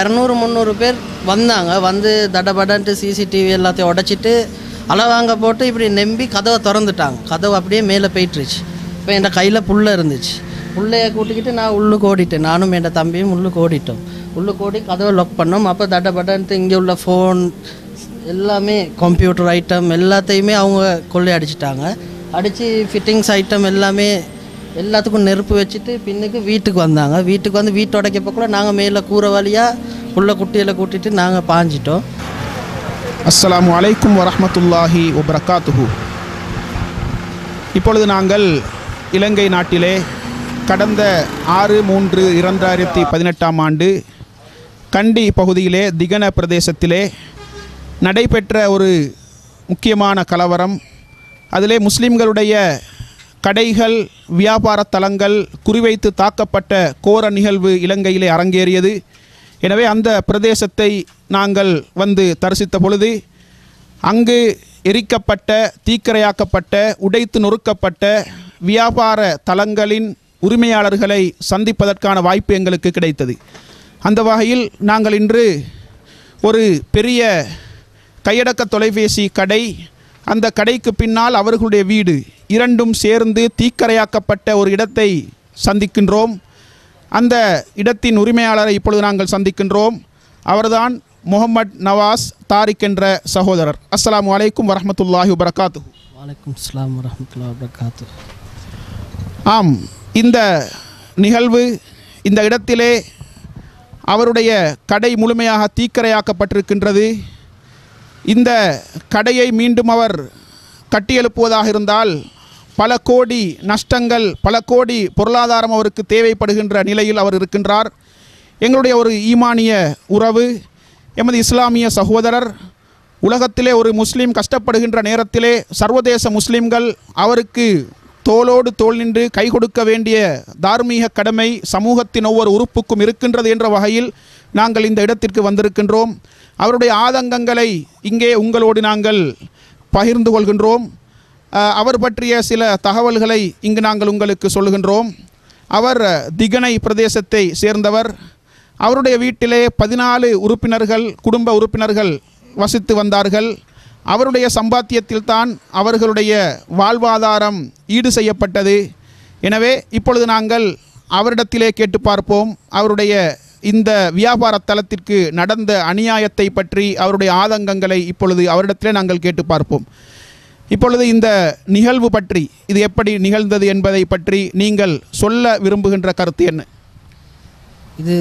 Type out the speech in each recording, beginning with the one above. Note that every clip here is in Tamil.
இரநூறு முந்நூறு பேர் வந்தாங்க. வந்து தடபடன்ட்டு சிசிடிவி எல்லாத்தையும் உடச்சிட்டு அளவாங்க போட்டு இப்படி நம்பி கதவை திறந்துட்டாங்க. கதவு அப்படியே மேலே போயிட்டுருச்சு. இப்போ என் கையில் புல்ல இருந்துச்சு. புள்ளைய கூட்டிக்கிட்டு நான் உள்ளுக்கு ஓடிட்டேன் நானும் என் தம்பியும் உள்ளுக்கு ஓடிட்டோம் உள்ளுக்கு ஓடி கதவை லாக் பண்ணோம். அப்போ தடபடன்ட்டு இங்கே உள்ள ஃபோன் எல்லாமே கம்ப்யூட்டர் ஐட்டம் எல்லாத்தையுமே அவங்க கொள்ளையடிச்சிட்டாங்க. அடித்து ஃபிட்டிங்ஸ் ஐட்டம் எல்லாமே எல்லாத்துக்கும் நெருப்பு வச்சுட்டு பின்னுக்கு வீட்டுக்கு வந்தாங்க. வீட்டுக்கு வந்து வீட்டு உடைக்கப்போ கூட நாங்கள் மேலே கூரை வழியாக புள்ள குட்டியில் கூட்டிட்டு நாங்கள் பாஞ்சிட்டோம். அஸ்லாம் அலைக்கும் வரமத்துல்லாஹி வபரகாத்துஹு. இப்பொழுது நாங்கள் இலங்கை நாட்டிலே கடந்த ஆறு மூன்று இரண்டாயிரத்தி பதினெட்டாம் ஆண்டு கண்டி பகுதியிலே திகன பிரதேசத்திலே நடைபெற்ற ஒரு முக்கியமான கலவரம். அதிலே முஸ்லீம்களுடைய கடைகள் வியாபார தலங்கள் குறிவைத்து தாக்கப்பட்ட கோர நிகழ்வு இலங்கையிலே அரங்கேறியது. எனவே அந்த பிரதேசத்தை நாங்கள் வந்து தரிசித்த பொழுது அங்கு எரிக்கப்பட்ட தீக்கரையாக்கப்பட்ட உடைத்து நொறுக்கப்பட்ட வியாபார தலங்களின் உரிமையாளர்களை சந்திப்பதற்கான வாய்ப்பு எங்களுக்கு கிடைத்தது. அந்த வகையில் நாங்கள் இன்று ஒரு பெரிய கையடக்க தொலைபேசி கடை அந்த கடைக்கு பின்னால் அவர்களுடைய வீடு. இரண்டும் சேர்ந்து தீக்கரையாக்கப்பட்ட ஒரு இடத்தை சந்திக்கின்றோம். அந்த இடத்தின் உரிமையாளரை இப்பொழுது நாங்கள் சந்திக்கின்றோம். அவர்தான் முகமது நவாஸ் தாரிக் என்ற சகோதரர். அஸ்ஸலாமு அலைக்கும் வரஹ்மத்துல்லாஹி வபரகாத்து வலைக்கம் அஸ்லாம் வரமத்துல்லா வபரகாத்து ஆம் இந்த நிகழ்வு இந்த இடத்திலே அவருடைய கடை முழுமையாக தீக்கரையாக்கப்பட்டிருக்கின்றது. இந்த கடையை மீண்டும் அவர் கட்டியெழுப்புவதாக இருந்தால் பல கோடி நஷ்டங்கள் பல கோடி பொருளாதாரம் அவருக்கு தேவைப்படுகின்ற நிலையில் அவர் இருக்கின்றார். எங்களுடைய ஒரு ஈமானிய உறவு எமது இஸ்லாமிய சகோதரர் உலகத்திலே ஒரு முஸ்லீம் கஷ்டப்படுகின்ற நேரத்திலே சர்வதேச முஸ்லீம்கள் அவருக்கு தோளோடு தோல் நின்று கை கொடுக்க வேண்டிய தார்மீக கடமை சமூகத்தின் ஒவ்வொரு உறுப்புக்கும் இருக்கின்றது என்ற வகையில் நாங்கள் இந்த இடத்திற்கு வந்திருக்கின்றோம். அவருடைய ஆதங்கங்களை இங்கே உங்களோடு நாங்கள் பகிர்ந்து கொள்கின்றோம். அவர் பற்றிய சில தகவல்களை இங்கு நாங்கள் உங்களுக்கு சொல்லுகின்றோம். அவர் திகனை பிரதேசத்தை சேர்ந்தவர். அவருடைய வீட்டிலே பதினாலு உறுப்பினர்கள் குடும்ப உறுப்பினர்கள் வசித்து வந்தார்கள். அவருடைய சம்பாத்தியத்தில்தான் அவர்களுடைய வாழ்வாதாரம் ஈடு செய்யப்பட்டது. எனவே இப்பொழுது நாங்கள் அவரிடத்திலே கேட்டு பார்ப்போம். அவருடைய இந்த வியாபார தளத்திற்கு நடந்த அநியாயத்தை பற்றி அவருடைய ஆதங்கங்களை இப்பொழுது அவரிடத்திலே நாங்கள் கேட்டு பார்ப்போம். இப்பொழுது இந்த நிகழ்வு பற்றி இது எப்படி நிகழ்ந்தது என்பதை பற்றி நீங்கள் சொல்ல விரும்புகின்ற கருத்து என்ன? இது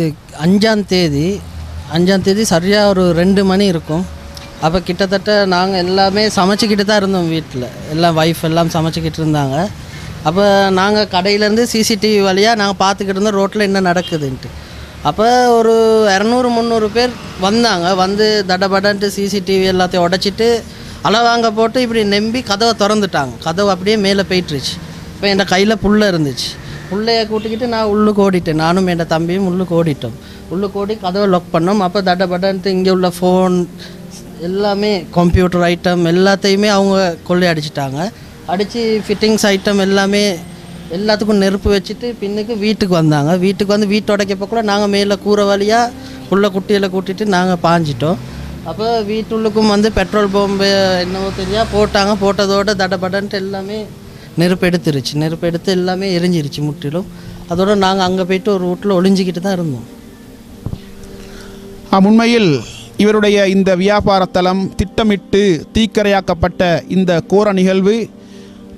அஞ்சாம் தேதி அஞ்சாம் தேதி சரியாக ஒரு ரெண்டு மணி இருக்கும். அப்போ கிட்டத்தட்ட நாங்கள் எல்லாமே சமைச்சிக்கிட்டு தான் இருந்தோம் வீட்டில் எல்லாம் ஒய்ஃப் எல்லாம் சமைச்சிக்கிட்டு இருந்தாங்க. அப்போ நாங்கள் கடையிலேருந்து சிசிடிவி வழியாக நாங்கள் பார்த்துக்கிட்டு இருந்தோம் ரோட்டில் என்ன நடக்குதுன்ட்டு. அப்போ ஒரு இரநூறு முந்நூறு பேர் வந்தாங்க. வந்து தடபடன்ட்டு சிசிடிவி எல்லாத்தையும் உடச்சிட்டு அளவாங்க போட்டு இப்படி நம்பி கதவை திறந்துட்டாங்க. கதவு அப்படியே மேலே போயிட்டுருச்சு. இப்போ என் கையில் புல்ல இருந்துச்சு. புள்ளைய கூட்டிக்கிட்டு நான் உள்ளுக்கு ஓடிட்டேன். நானும் என் தம்பியும் உள்ளுக்கு ஓடிட்டோம். உள்ளுக்கு ஓடி கதவை லாக் பண்ணோம். அப்போ தடபடன்ட்டு இங்கே உள்ள ஃபோன் எல்லாமே கம்ப்யூட்டர் ஐட்டம் எல்லாத்தையுமே அவங்க கொள்ளை அடிச்சிட்டாங்க அடித்து ஃபிட்டிங்ஸ் ஐட்டம் எல்லாமே எல்லாத்துக்கும் நெருப்பு வச்சுட்டு பின்னுக்கு வீட்டுக்கு வந்தாங்க. வீட்டுக்கு வந்து வீட்டு உடைக்கப்போ கூட நாங்கள் மேலே கூரை வழியாக புள்ள குட்டியில் கூட்டிட்டு நாங்கள் பாஞ்சிட்டோம். அப்போ வீட்டுள்ளுக்கும் வந்து பெட்ரோல் பம்பு என்னவோ தெரியா போட்டாங்க. போட்டதோட தடபடன்ட்டு எல்லாமே நெருப்பு எடுத்துருச்சு. நெருப்பு எடுத்து எல்லாமே எரிஞ்சிருச்சு முற்றிலும். அதோடு நாங்கள் அங்கே போயிட்டு ஒரு வீட்டில் ஒளிஞ்சிக்கிட்டு தான் இருந்தோம். உண்மையில் இவருடைய இந்த வியாபாரத்தலம் திட்டமிட்டு தீக்கரையாக்கப்பட்ட இந்த கோர நிகழ்வு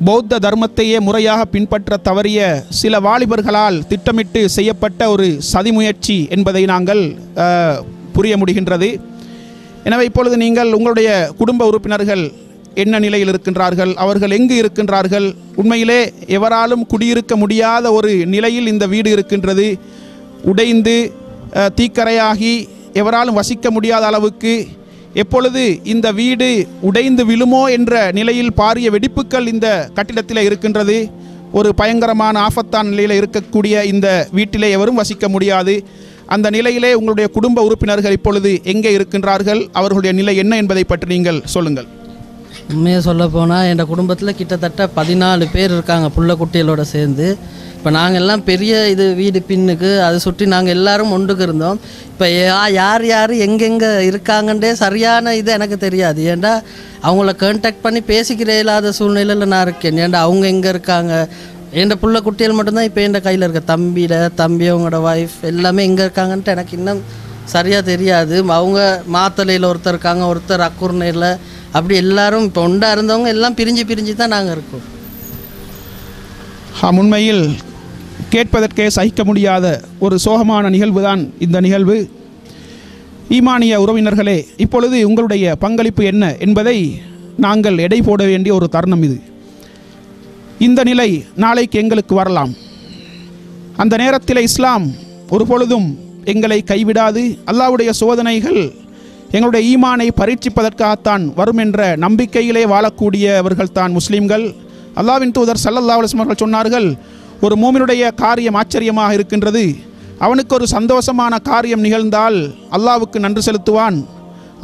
பௌத்த தர்மத்தையே முறையாக பின்பற்ற தவறிய சில வாலிபர்களால் திட்டமிட்டு செய்யப்பட்ட ஒரு சதி முயற்சி என்பதை நாங்கள் புரிய முடிகின்றது. எனவே இப்பொழுது நீங்கள் உங்களுடைய குடும்ப உறுப்பினர்கள் என்ன நிலையில் இருக்கின்றார்கள் அவர்கள் எங்கு இருக்கின்றார்கள் உண்மையிலே எவராலும் குடியிருக்க முடியாத ஒரு நிலையில் இந்த வீடு இருக்கின்றது. உடைந்து தீக்கரையாகி எவராலும் வசிக்க முடியாத அளவுக்கு எப்பொழுது இந்த வீடு உடைந்து விழுமோ என்ற நிலையில் பாரிய வெடிப்புகள் இந்த கட்டிடத்தில் இருக்கின்றது. ஒரு பயங்கரமான ஆபத்தான நிலையில் இருக்கக்கூடிய இந்த வீட்டிலே எவரும் வசிக்க முடியாது. அந்த நிலையிலே உங்களுடைய குடும்ப உறுப்பினர்கள் இப்பொழுது எங்கே இருக்கின்றார்கள்? அவர்களுடைய நிலை என்ன என்பதை பற்றி நீங்கள் சொல்லுங்கள். உண்மையாக சொல்ல போனால் என் குடும்பத்தில் கிட்டத்தட்ட பதினாலு பேர் இருக்காங்க புள்ள குட்டிகளோட சேர்ந்து. இப்போ நாங்கள் எல்லாம் பெரிய இது வீடு பின்னுக்கு அதை சுற்றி நாங்கள் எல்லாரும் ஒன்றுக்கு இருந்தோம். இப்போ யார் யார் எங்கெங்கே இருக்காங்கன்றே சரியான இது எனக்கு தெரியாது. ஏன்டா அவங்கள கான்டாக்ட் பண்ணி பேசிக்கிற இல்லாத சூழ்நிலையில் நான் இருக்கேன். ஏன்டா அவங்க எங்கே இருக்காங்க? என் பிள்ளை குட்டிகள் மட்டும்தான் இப்போ என் கையில் இருக்க. தம்பியில் தம்பி அவங்களோட ஒய்ஃப் எல்லாமே எங்கே இருக்காங்கன்ட்டு எனக்கு இன்னும் சரியாக தெரியாது. அவங்க மாத்தலையில் ஒருத்தர் இருக்காங்க ஒருத்தர் அக்குர்நேரில் அப்படி எல்லாரும் இப்போ ஒன்றா இருந்தவங்க எல்லாம் பிரிஞ்சு பிரிஞ்சு தான் நாங்கள் இருக்கோம். உண்மையில் கேட்பதற்கே சகிக்க முடியாத ஒரு சோகமான நிகழ்வுதான் இந்த நிகழ்வு. ஈமானிய உறவினர்களே இப்பொழுது உங்களுடைய பங்களிப்பு என்ன என்பதை நாங்கள் எடை போட வேண்டிய ஒரு தருணம் இது. இந்த நிலை நாளைக்கு எங்களுக்கு வரலாம். அந்த நேரத்தில் இஸ்லாம் ஒரு பொழுதும் எங்களை கைவிடாது. அல்லாவுடைய சோதனைகள் எங்களுடைய ஈமானை பரீட்சிப்பதற்காகத்தான் வரும் என்ற நம்பிக்கையிலே வாழக்கூடியவர்கள் தான் முஸ்லீம்கள். அல்லாவின் தூதர் சல்லல்லா அலைஹி சொன்னார்கள் ஒரு மூமினுடைய காரியம் ஆச்சரியமாக இருக்கின்றது. அவனுக்கு ஒரு சந்தோஷமான காரியம் நிகழ்ந்தால் அல்லாவுக்கு நன்றி செலுத்துவான்.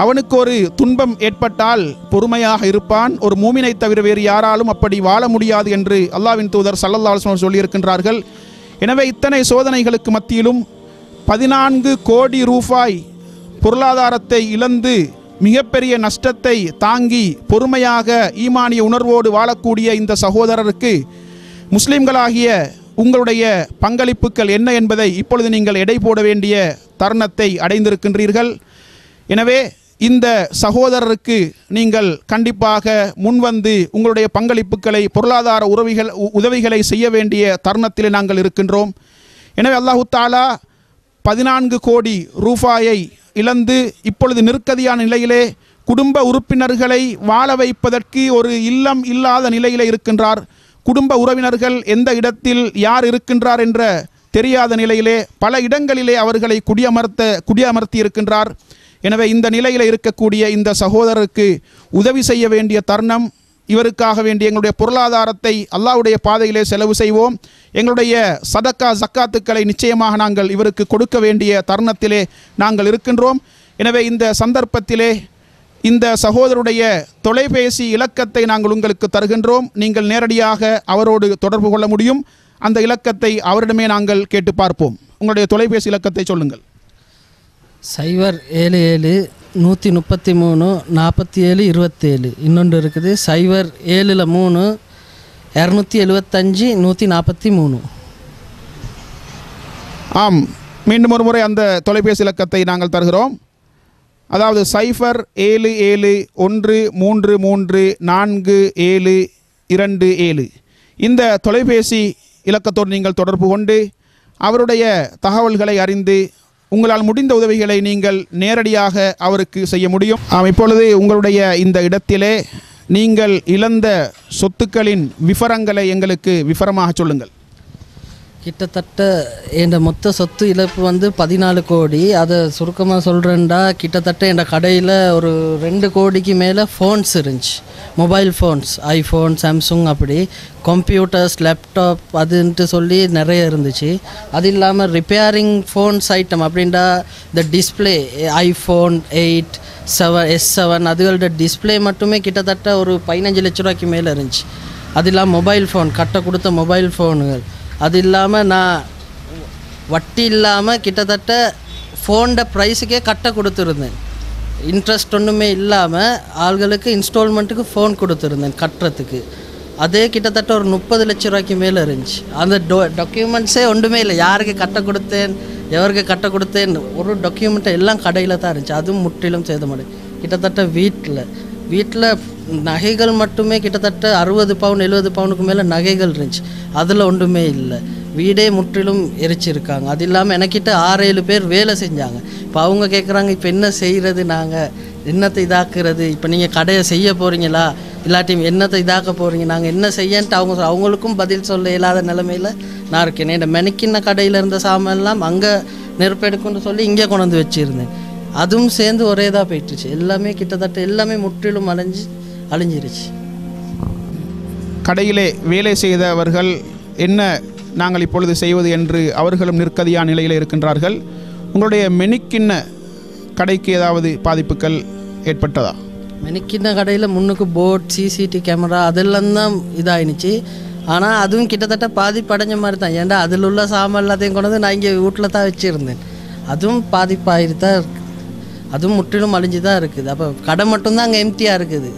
அவனுக்கு ஒரு துன்பம் ஏற்பட்டால் பொறுமையாக இருப்பான். ஒரு மூமினை தவிர வேறு யாராலும் அப்படி வாழ முடியாது என்று அல்லாவின் தூதர் சல்லல்லாஹு சொல்லியிருக்கின்றார்கள். எனவே இத்தனை சோதனைகளுக்கு மத்தியிலும் பதினான்கு கோடி ரூபாய் பொருளாதாரத்தை இழந்து மிகப்பெரிய நஷ்டத்தை தாங்கி பொறுமையாக ஈமானிய உணர்வோடு வாழக்கூடிய இந்த சகோதரருக்கு முஸ்லிம்களாகிய உங்களுடைய பங்களிப்புகள் என்ன என்பதை இப்பொழுது நீங்கள் எடை போட வேண்டிய தருணத்தை அடைந்திருக்கின்றீர்கள். எனவே இந்த சகோதரருக்கு நீங்கள் கண்டிப்பாக முன்வந்து உங்களுடைய பங்களிப்புகளை பொருளாதார உறவிகள் உ- உதவிகளை செய்ய வேண்டிய தருணத்தில் நாங்கள் இருக்கின்றோம். எனவே அல்லாஹு தாலா பதினான்கு கோடி ரூபாயை இழந்து இப்பொழுது நிற்கதியான நிலையிலே குடும்ப உறுப்பினர்களை வாழ வைப்பதற்கு ஒரு இல்லம் இல்லாத நிலையிலே இருக்கின்றார். குடும்ப உறவினர்கள் எந்த இடத்தில் யார் இருக்கின்றார் என்ற தெரியாத நிலையிலே பல இடங்களிலே அவர்களை குடியமர்த்த குடியமர்த்தி இருக்கின்றார் எனவே இந்த நிலையில் இருக்கக்கூடிய இந்த சகோதரருக்கு உதவி செய்ய வேண்டிய தருணம் இவருக்காக வேண்டிய எங்களுடைய பொருளாதாரத்தை அல்லாஹ்வுடைய பாதையிலே செலவு செய்வோம். எங்களுடைய சதக்கா சக்காத்துக்களை நிச்சயமாக நாங்கள் இவருக்கு கொடுக்க வேண்டிய தருணத்திலே நாங்கள் இருக்கின்றோம். எனவே இந்த சந்தர்ப்பத்திலே இந்த சகோதரருடைய தொலைபேசி இலக்கத்தை நாங்கள் உங்களுக்கு தருகின்றோம். நீங்கள் நேரடியாக அவரோடு தொடர்பு கொள்ள முடியும். அந்த இலக்கத்தை அவரிடமே நாங்கள் கேட்டு பார்ப்போம். உங்களுடைய தொலைபேசி இலக்கத்தை சொல்லுங்கள். சைபர் ஏழு ஏழு நூற்றி முப்பத்தி மூணு நாற்பத்தி ஏழு இருபத்தேழு இன்னொன்று இருக்குது சைபர் ஏழில் மூணு இரநூத்தி எழுபத்தஞ்சி நூற்றி நாற்பத்தி மூணு. ஆம். மீண்டும் ஒரு முறை அந்த தொலைபேசி இலக்கத்தை நாங்கள் தருகிறோம். அதாவது சைஃபர் ஏழு ஏழு ஒன்று மூன்று மூன்று நான்கு ஏழு இரண்டு ஏழு. இந்த தொலைபேசி இலக்கத்தோடு நீங்கள் தொடர்பு கொண்டு அவருடைய தகவல்களை அறிந்து உங்களால் முடிந்த உதவிகளை நீங்கள் நேரடியாக அவருக்கு செய்ய முடியும். ஆம் இப்பொழுது உங்களுடைய இந்த இடத்திலே நீங்கள் இழந்த சொத்துக்களின் விவரங்களை எங்களுக்கு விவரமாக சொல்லுங்கள். கிட்டத்தட்ட என் மொத்த சொத்து இழப்பு வந்து பதினாலு கோடி. அதை சுருக்கமாக சொல்கிறேன்டா கிட்டத்தட்ட என் கடையில் ஒரு ரெண்டு கோடிக்கு மேலே ஃபோன்ஸ் இருந்துச்சு. மொபைல் ஃபோன்ஸ் ஐஃபோன் சாம்சங் அப்படி. கம்ப்யூட்டர்ஸ் லேப்டாப் அதுன்ட்டு சொல்லி நிறைய இருந்துச்சு. அது இல்லாமல் ரிப்பேரிங் ஃபோன்ஸ் ஐட்டம் அப்படின்டா இந்த display iPhone eight seven S seven அதுகளோட display மட்டுமே கிட்டத்தட்ட ஒரு பதினஞ்சு லட்ச ரூபாய்க்கு மேலே இருந்துச்சு. அது இல்லாமல் மொபைல் ஃபோன் கட்ட கொடுத்த மொபைல் ஃபோனுகள் அது இல்லாமல் நான் வட்டி இல்லாமல் கிட்டத்தட்ட ஃபோன்ட ப்ரைஸுக்கே கட்ட கொடுத்துருந்தேன். இன்ட்ரெஸ்ட் ஒன்றுமே இல்லாமல் ஆள்களுக்கு இன்ஸ்டால்மெண்ட்டுக்கு ஃபோன் கொடுத்துருந்தேன் கட்டுறதுக்கு. அதே கிட்டத்தட்ட ஒரு முப்பது லட்ச ரூபாய்க்கு மேலே இருந்துச்சு. அந்த டொ டாக்குமெண்ட்ஸே ஒன்றுமே இல்லை. யாருக்கு கட்ட கொடுத்தேன் எவருக்கு கட்ட கொடுத்தேன் ஒரு டாக்குமெண்ட்டை எல்லாம் கடையில் தான் இருந்துச்சு. அதுவும் முற்றிலும் சேதமடை கிட்டத்தட்ட வீட்டில் வீட்டில் நகைகள் மட்டுமே கிட்டத்தட்ட அறுபது பவுன் எழுபது பவுனுக்கு மேலே நகைகள் இருந்துச்சு. அதில் ஒன்றுமே இல்லை. வீடே முற்றிலும் எரிச்சிருக்காங்க. அது இல்லாமல் எனக்கிட்ட ஆறு ஏழு பேர் வேலை செஞ்சாங்க. இப்போ அவங்க கேட்குறாங்க இப்போ என்ன செய்கிறது நாங்கள் என்னத்தை இதாக்குறது? இப்போ நீங்கள் கடையை செய்ய போகிறீங்களா? இல்லாட்டி என்னத்தை இதாக்க போகிறீங்க? நாங்கள் என்ன செய்யன்ட்டு அவங்க அவங்களுக்கும் பதில் சொல்ல இயலாத நிலமையில் நான் இருக்கேன். இந்த மெனக்கின்ன கடையில் இருந்த சாமான் எல்லாம் அங்கே நெருப்பெடுக்குன்னு சொல்லி இங்கே கொண்டு வந்து வச்சுருந்தேன். அதுவும் சேர்ந்து ஒரே தான் போயிட்டுச்சு. எல்லாமே கிட்டத்தட்ட எல்லாமே முற்றிலும் அழிஞ்சு அழிஞ்சிருச்சு. கடையிலே வேலை செய்தவர்கள் என்ன நாங்கள் இப்பொழுது செய்வது என்று அவர்களும் நிற்கதியான நிலையில் இருக்கின்றார்கள். உங்களுடைய மெனிக்கின்ன கடைக்கு ஏதாவது பாதிப்புகள் ஏற்பட்டதா? மெனிக்கின்ன கடையில் முன்னுக்கு போர்ட் சிசிடி கேமரா அதெல்லாம் தான் இதாகினுச்சு ஆனால் அதுவும் கிட்டத்தட்ட பாதிப்படைஞ்ச மாதிரி தான். ஏன்டா அதில் உள்ள சாமான் எல்லாத்தையும் கொண்டு வந்து நான் இங்கே வீட்டில் தான் வச்சுருந்தேன். அதுவும் பாதிப்பாகிட்டு தான் இருக்குது அதுவும் முற்றிலும் அழிஞ்சு தான் இருக்குது. அப்போ கடை மட்டும்தான் அங்கே எம்டியாக இருக்குது.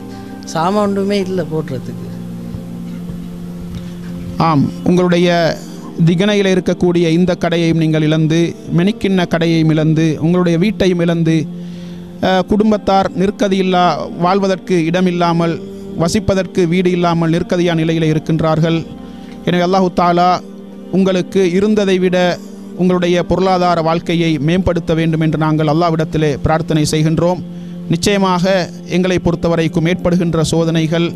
சாமான் ஒன்றுமே இல்லை போடுறதுக்கு. ஆம் உங்களுடைய திகனையில் இருக்கக்கூடிய இந்த கடையையும் நீங்கள் இழந்து மெனிக்கிண்ண கடையையும் இழந்து உங்களுடைய வீட்டையும் இழந்து குடும்பத்தார் நிற்கதியில்லா வாழ்வதற்கு இடமில்லாமல் வசிப்பதற்கு வீடு இல்லாமல் நிற்கதியான நிலையில் இருக்கின்றார்கள். எனவே அல்லாஹு தாலா உங்களுக்கு இருந்ததை விட உங்களுடைய பொருளாதார வாழ்க்கையை மேம்படுத்த வேண்டும் என்று நாங்கள் அல்லாவிடத்திலே பிரார்த்தனை செய்கின்றோம். நிச்சயமாக எங்களை பொறுத்தவரைக்கும் ஏற்படுகின்ற சோதனைகள்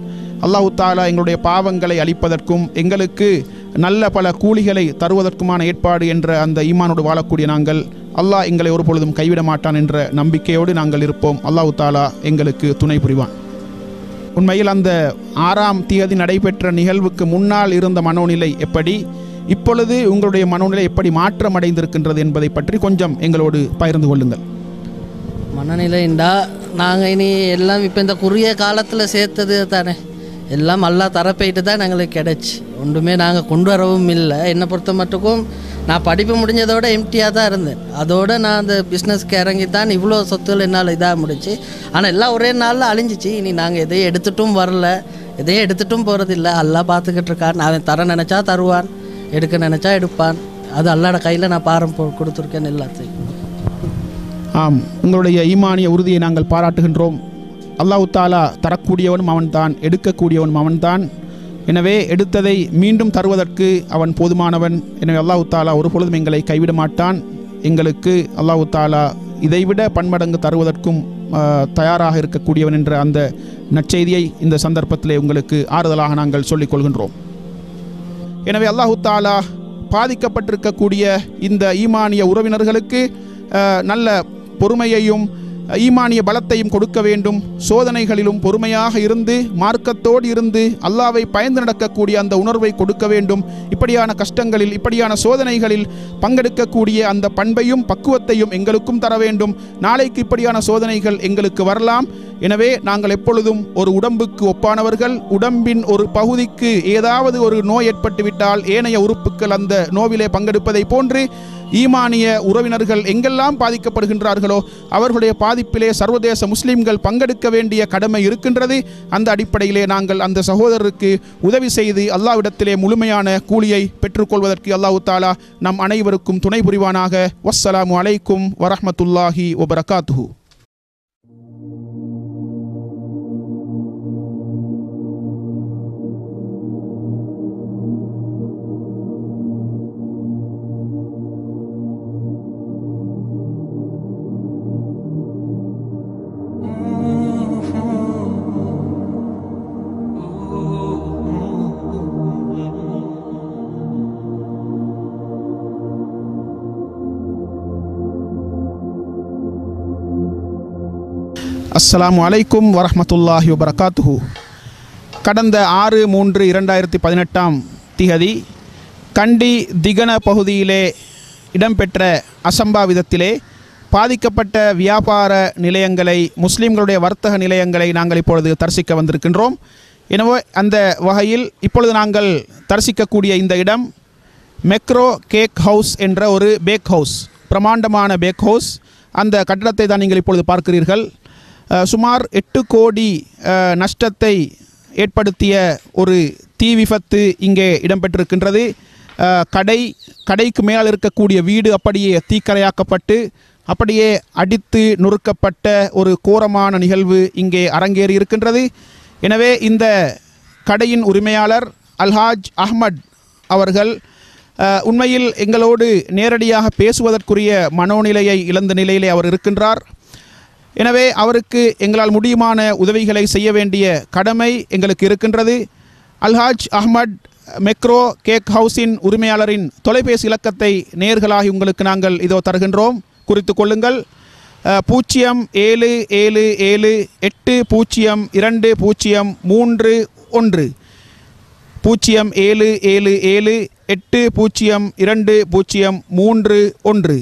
அல்லாஹு தாலா எங்களுடைய பாவங்களை அழிப்பதற்கும் எங்களுக்கு நல்ல பல கூலிகளை தருவதற்குமான ஏற்பாடு என்ற அந்த ஈமானோடு வாழக்கூடிய நாங்கள் அல்லாஹ் எங்களை ஒரு பொழுதும் கைவிட மாட்டான் என்ற நம்பிக்கையோடு நாங்கள் இருப்போம். அல்லாஹு தாலா எங்களுக்கு துணை புரிவான். உண்மையில் அந்த ஆறாம் தேதி நடைபெற்ற நிகழ்வுக்கு முன்னால் இருந்த மனோநிலை எப்படி? இப்பொழுது உங்களுடைய மனநிலை எப்படி மாற்றம் அடைந்திருக்கின்றது என்பதை பற்றி கொஞ்சம் எங்களோடு பகிர்ந்து கொள்ளுங்கள். மனநிலைண்டா நாங்கள் இனி எல்லாம் இப்போ இந்த குறுகிய காலத்தில் சேர்த்தது தானே. எல்லாம் எல்லா தரப்பைட்டு தான் எங்களுக்கு கிடச்சி. ஒன்றுமே நாங்கள் கொண்டு வரவும் இல்லை. என்னை பொறுத்த மட்டுக்கும் நான் படிப்பு முடிஞ்சதோட எம்டியாக தான் இருந்தேன். அதோடு நான் அந்த பிஸ்னஸ்க்கு இறங்கி தான் இவ்வளோ சொத்துகள் என்னால் இதாக முடிச்சு ஆனால் எல்லாம் ஒரே நாளில் அழிஞ்சிச்சு. இனி நாங்கள் எதையும் எடுத்துட்டும் வரல. எதையும் எடுத்துட்டும் போகிறதில்ல எல்லாம் பார்த்துக்கிட்டு இருக்கான். அவன் தர நினச்சா தருவான். எடுக்க நினச்சா எடுப்பான். அது அல்லாட கையில் நான் பாரம் கொடுத்துருக்கேன் எல்லாத்தையும். ஆம் உங்களுடைய ஈமானிய உறுதியை நாங்கள் பாராட்டுகின்றோம். அல்லாஹ் தாலா தரக்கூடியவனும் அவன்தான் எடுக்கக்கூடியவனும் அவன்தான். எனவே எடுத்ததை மீண்டும் தருவதற்கு அவன் போதுமானவன். எனவே அல்லாஹ் தாலா ஒரு பொழுதும் எங்களை கைவிட மாட்டான். எங்களுக்கு அல்லாஹ் தாலா இதைவிட பன்மடங்கு தருவதற்கும் தயாராக இருக்கக்கூடியவன் என்ற அந்த நற்செய்தியை இந்த சந்தர்ப்பத்திலே உங்களுக்கு ஆறுதலாக நாங்கள் சொல்லிக் கொள்கின்றோம். எனவே அல்லாஹு தாலா பாதிக்கப்பட்டிருக்கக்கூடிய இந்த ஈமானிய உறவினர்களுக்கு நல்ல பொறுமையையும் ஈமானிய பலத்தையும் கொடுக்க வேண்டும். சோதனைகளிலும் பொறுமையாக இருந்து மார்க்கத்தோடு இருந்து அல்லாவை பயந்து நடக்கக்கூடிய அந்த உணர்வை கொடுக்க வேண்டும். இப்படியான கஷ்டங்களில் இப்படியான சோதனைகளில் பங்கெடுக்கக்கூடிய அந்த பண்பையும் பக்குவத்தையும் எங்களுக்கும் தர வேண்டும். நாளைக்கு இப்படியான சோதனைகள் எங்களுக்கு வரலாம். எனவே நாங்கள் எப்பொழுதும் ஒரு உடம்புக்கு ஒப்பானவர்கள் உடம்பின் ஒரு பகுதிக்கு ஏதாவது ஒரு நோய் ஏற்பட்டுவிட்டால் ஏனைய உறுப்புகள் அந்த நோவிலே பங்கெடுப்பதை போன்று ஈமானிய உறவினர்கள் எங்கெல்லாம் பாதிக்கப்படுகின்றார்களோ அவர்களுடைய பாதிப்பிலே சர்வதேச முஸ்லிம்கள் பங்கெடுக்க வேண்டிய கடமை இருக்கின்றது. அந்த அடிப்படையிலே நாங்கள் அந்த சகோதரருக்கு உதவி செய்து அல்லாவிடத்திலே முழுமையான கூலியை பெற்றுக்கொள்வதற்கு அல்லாஹு தாலா நம் அனைவருக்கும் துணை புரிவானாக. வஸ்ஸலாமு அலைக்கும் வரஹமத்துல்லாஹி வபரகாத்துஹு. அஸ்லாம் அலைக்கும் வரமத்துல்லாஹி வபரகாத்துஹு. கடந்த ஆறு மூன்று இரண்டாயிரத்தி பதினெட்டாம் திகதி கண்டி திகன பகுதியிலே இடம்பெற்ற அசம்பாவிதத்திலே பாதிக்கப்பட்ட வியாபார நிலையங்களை முஸ்லீம்களுடைய வர்த்தக நிலையங்களை நாங்கள் இப்பொழுது தரிசிக்க வந்திருக்கின்றோம். எனவே அந்த வகையில் இப்பொழுது நாங்கள் தரிசிக்கக்கூடிய இந்த இடம் மெக்ரோ கேக் ஹவுஸ் என்ற ஒரு பேக் ஹவுஸ் பிரமாண்டமான பேக் ஹவுஸ் அந்த கட்டடத்தை தான் நீங்கள் இப்பொழுது பார்க்கிறீர்கள். சுமார் எட்டு கோடி நஷ்டத்தை ஏற்படுத்திய ஒரு தீ விபத்து இங்கே இடம்பெற்றிருக்கின்றது. கடை கடைக்கு மேல் இருக்கக்கூடிய வீடு அப்படியே தீக்கரையாக்கப்பட்டு அப்படியே அடித்து நொறுக்கப்பட்ட ஒரு கோரமான நிகழ்வு இங்கே அரங்கேறி இருக்கின்றது. எனவே இந்த கடையின் உரிமையாளர் அல்ஹாஜ் அஹ்மத் அவர்கள் உண்மையில் எங்களோடு நேரடியாக பேசுவதற்குரிய மனோநிலையை இழந்த நிலையிலே அவர் இருக்கின்றார். எனவே அவருக்கு எங்களால் முடியுமான உதவிகளை செய்ய வேண்டிய கடமை எங்களுக்கு இருக்கின்றது. அல்ஹாஜ் அஹ்மத் மெக்ரோ கேக் ஹவுஸின் உரிமையாளரின் தொலைபேசி இலக்கத்தை நேர்களாகி உங்களுக்கு நாங்கள் இதோ தருகின்றோம். குறித்து கொள்ளுங்கள். பூஜ்ஜியம் ஏழு ஏழு ஏழு எட்டு பூஜ்ஜியம் இரண்டு பூஜ்ஜியம் மூன்று ஒன்று. பூஜ்ஜியம் ஏழு ஏழு ஏழு எட்டு பூஜ்ஜியம் இரண்டு பூஜ்ஜியம் மூன்று ஒன்று.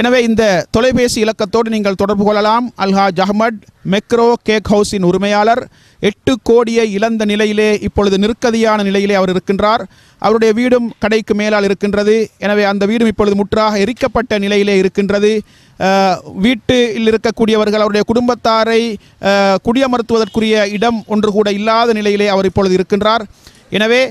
எனவே இந்த தொலைபேசி இலக்கத்தோடு நீங்கள் தொடர்பு கொள்ளலாம். அல்ஹாஜ் அஹ்மத் மெக்ரோ கேக் ஹவுஸின் உரிமையாளர் எட்டு கோடியை இழந்த நிலையிலே இப்பொழுது நிற்கதியான நிலையிலே அவர் இருக்கின்றார். அவருடைய வீடும் கடைக்கு மேலால் இருக்கின்றது. எனவே அந்த வீடும் இப்பொழுது முற்றாக எரிக்கப்பட்ட நிலையிலே இருக்கின்றது. வீட்டில் இருக்கக்கூடியவர்கள் அவருடைய குடும்பத்தாரை குடியமர்த்துவதற்குரிய இடம் ஒன்று கூட இல்லாத நிலையிலே அவர் இப்பொழுது இருக்கின்றார். எனவே